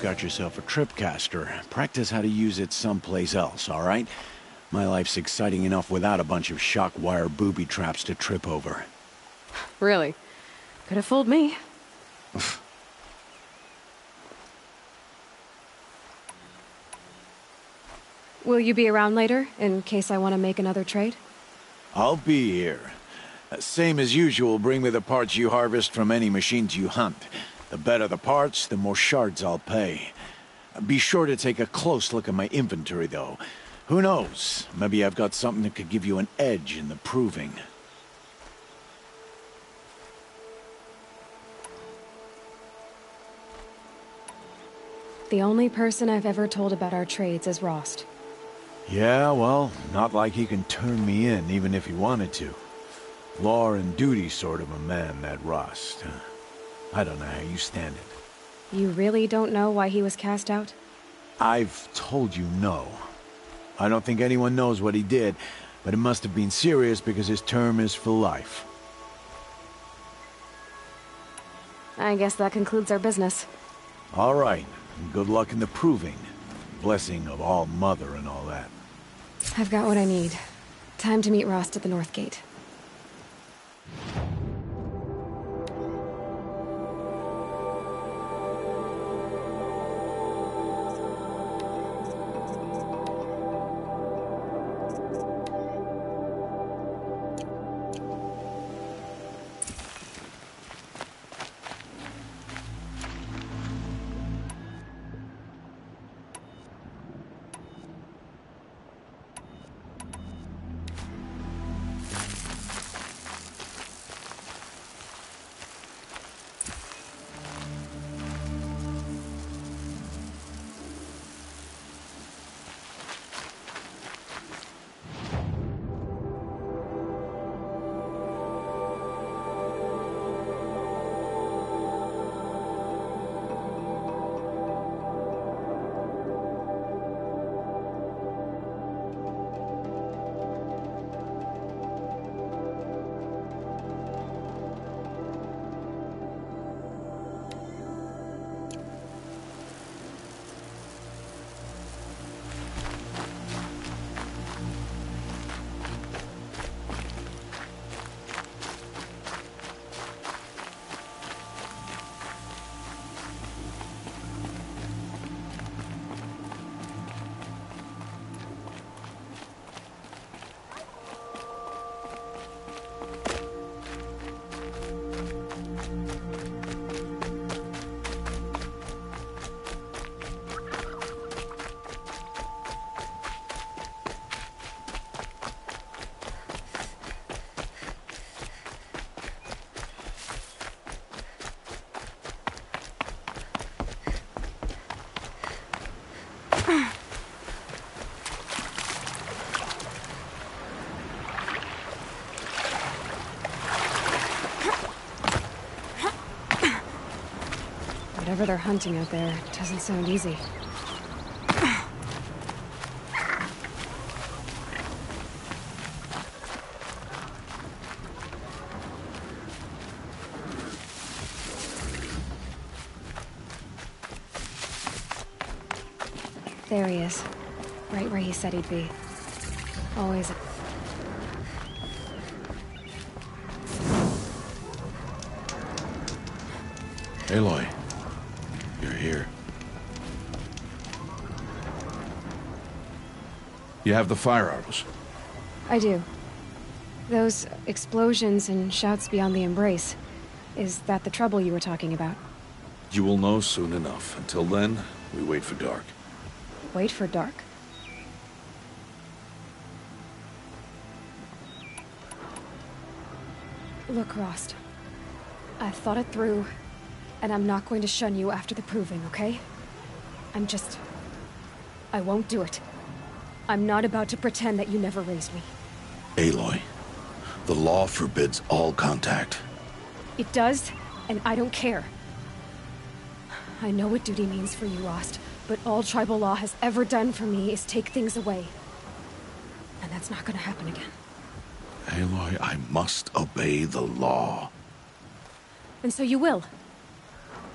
Got yourself a tripcaster, practice how to use it someplace else, all right? My life's exciting enough without a bunch of shock wire booby traps to trip over. Really? Could have fooled me. Will you be around later, in case I want to make another trade? I'll be here. Same as usual, bring me the parts you harvest from any machines you hunt. The better the parts, the more shards I'll pay. Be sure to take a close look at my inventory, though. Who knows? Maybe I've got something that could give you an edge in the proving. The only person I've ever told about our trades is Rost. Yeah, well, not like he can turn me in, even if he wanted to. Law and duty sort of a man, that Rost. Uh, I don't know how you stand it. You really don't know why he was cast out? I've told you no. I don't think anyone knows what he did, but it must have been serious because his term is for life. I guess that concludes our business. All right, good luck in the proving. Blessing of All Mother and all that. I've got what I need. Time to meet Rost at the North Gate. Whatever they're hunting out there doesn't sound easy. There he is. Right where he said he'd be. Always. You have the fire arrows. I do. Those explosions and shouts beyond the embrace. Is that the trouble you were talking about? You will know soon enough. Until then, we wait for dark. Wait for dark? Look, Rost. I've thought it through, and I'm not going to shun you after the proving, okay? I'm just... I won't do it. I'm not about to pretend that you never raised me. Aloy, the law forbids all contact. It does, and I don't care. I know what duty means for you, Rost, but all tribal law has ever done for me is take things away. And that's not gonna happen again. Aloy, I must obey the law. And so you will.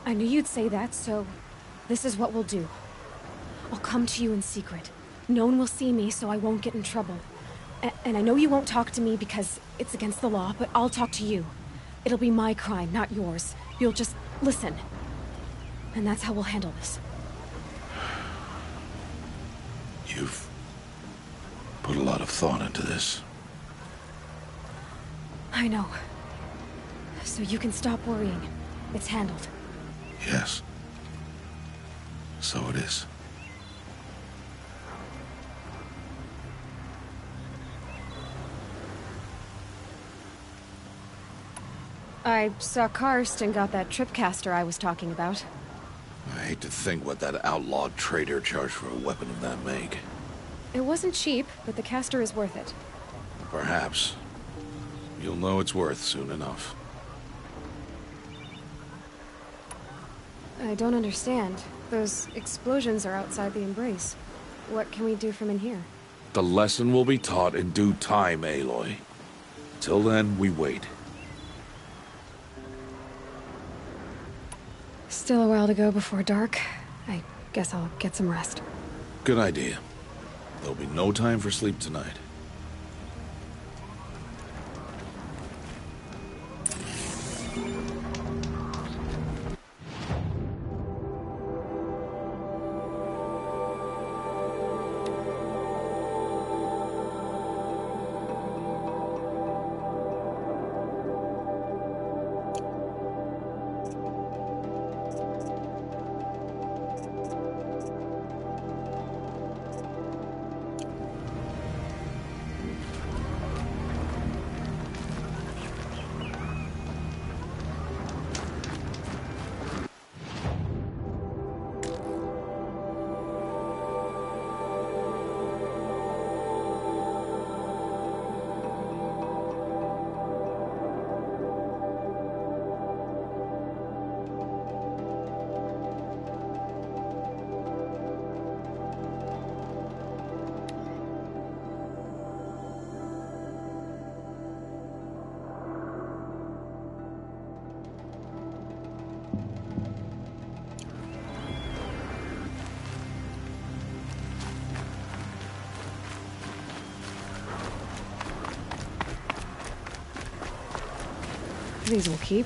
I knew you'd say that, so this is what we'll do. I'll come to you in secret. No one will see me, so I won't get in trouble. A and I know you won't talk to me because it's against the law, but I'll talk to you. It'll be my crime, not yours. You'll just listen. And that's how we'll handle this. You've put a lot of thought into this. I know. So you can stop worrying. It's handled. Yes. So it is. I saw Karst and got that tripcaster I was talking about. I hate to think what that outlawed trader charged for a weapon of that make. It wasn't cheap, but the caster is worth it. Perhaps. You'll know it's worth soon enough. I don't understand. Those explosions are outside the Embrace. What can we do from in here? The lesson will be taught in due time, Aloy. Till then, we wait. Still a while to go before dark. I guess I'll get some rest. Good idea. There'll be no time for sleep tonight. These will keep.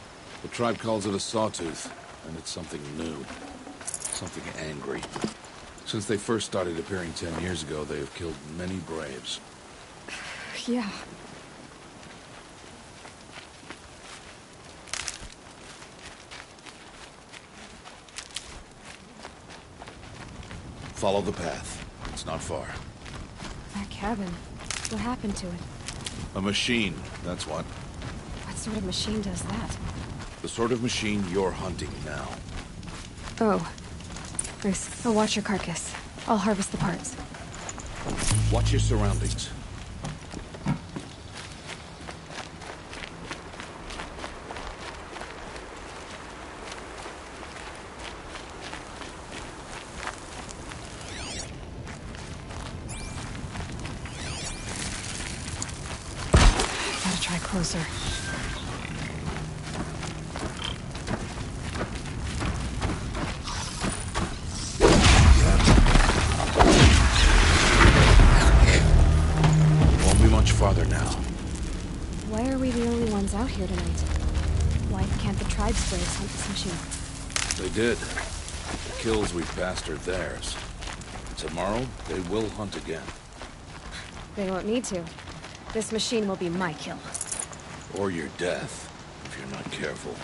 The tribe calls it a sawtooth, and it's something new. Something angry. Since they first started appearing ten years ago, they have killed many braves. Yeah. Follow the path. It's not far. That cabin. What happened to it? A machine, that's what. What sort of machine does that? The sort of machine you're hunting now. Oh. Bruce, I'll watch your carcass. I'll harvest the parts. Watch your surroundings. We are theirs. Tomorrow, they will hunt again. They won't need to. This machine will be my kill. Or your death, if you're not careful.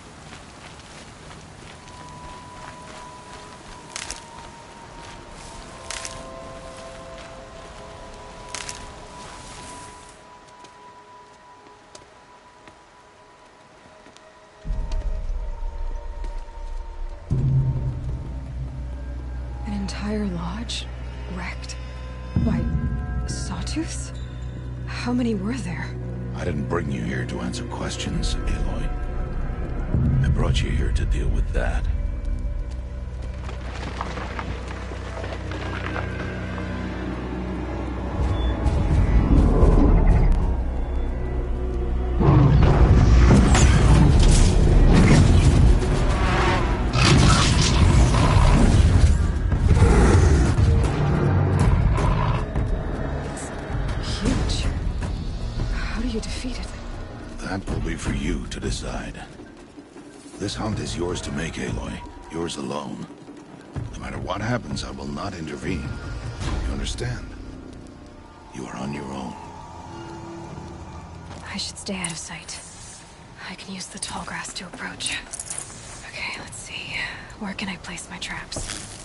How many were there? I didn't bring you here to answer questions, Aloy. I brought you here to deal with that. Yours to make, Aloy. Yours alone. No matter what happens, I will not intervene. You understand? You are on your own. I should stay out of sight. I can use the tall grass to approach. Okay, let's see. Where can I place my traps?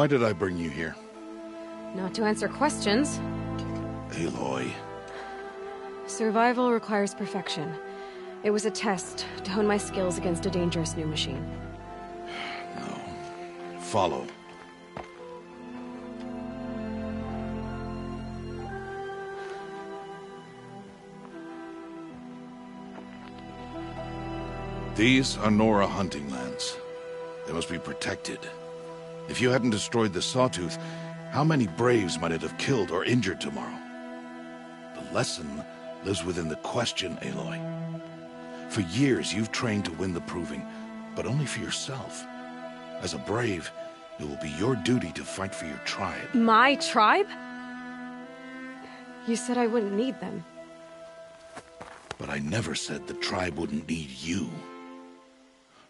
Why did I bring you here? Not to answer questions. Aloy. Survival requires perfection. It was a test to hone my skills against a dangerous new machine. Follow. These are Nora hunting lands. They must be protected. If you hadn't destroyed the Sawtooth, how many Braves might it have killed or injured tomorrow? The lesson lives within the question, Aloy. For years, you've trained to win the Proving, but only for yourself. As a Brave, it will be your duty to fight for your tribe. My tribe? You said I wouldn't need them. But I never said the tribe wouldn't need you.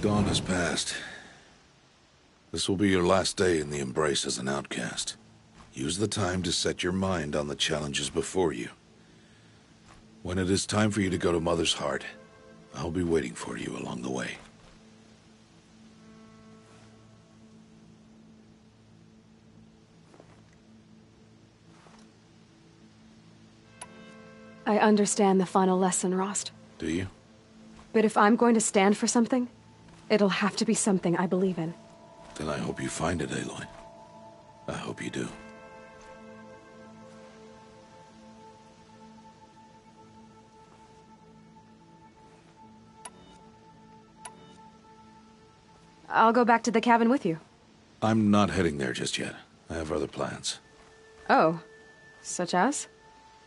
Dawn has passed. This will be your last day in the Embrace as an outcast. Use the time to set your mind on the challenges before you. When it is time for you to go to Mother's Heart, I'll be waiting for you along the way. I understand the final lesson, Rost. Do you? But if I'm going to stand for something, it'll have to be something I believe in. Then I hope you find it, Aloy. I hope you do. I'll go back to the cabin with you. I'm not heading there just yet. I have other plans. Oh. Such as?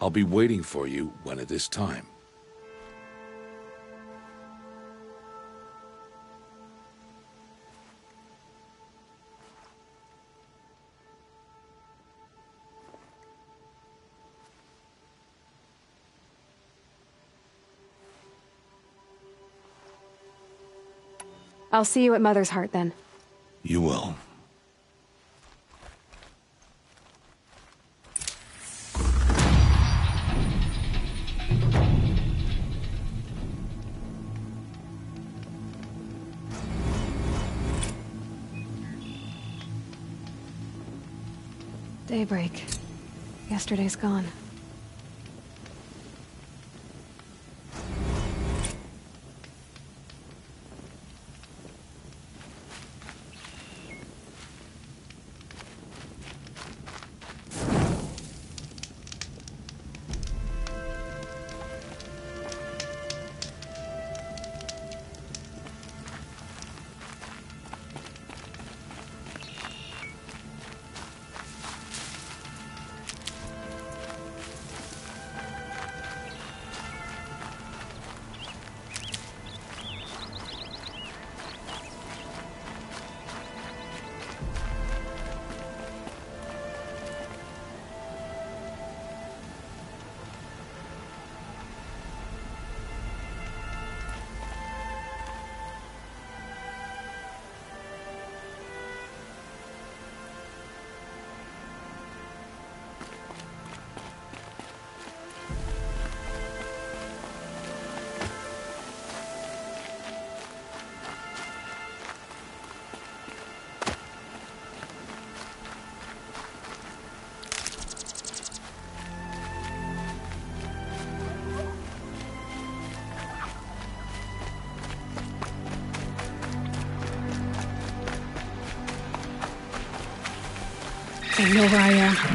I'll be waiting for you when it is time. I'll see you at Mother's Heart then. You will. Daybreak. Yesterday's gone. They know where I am.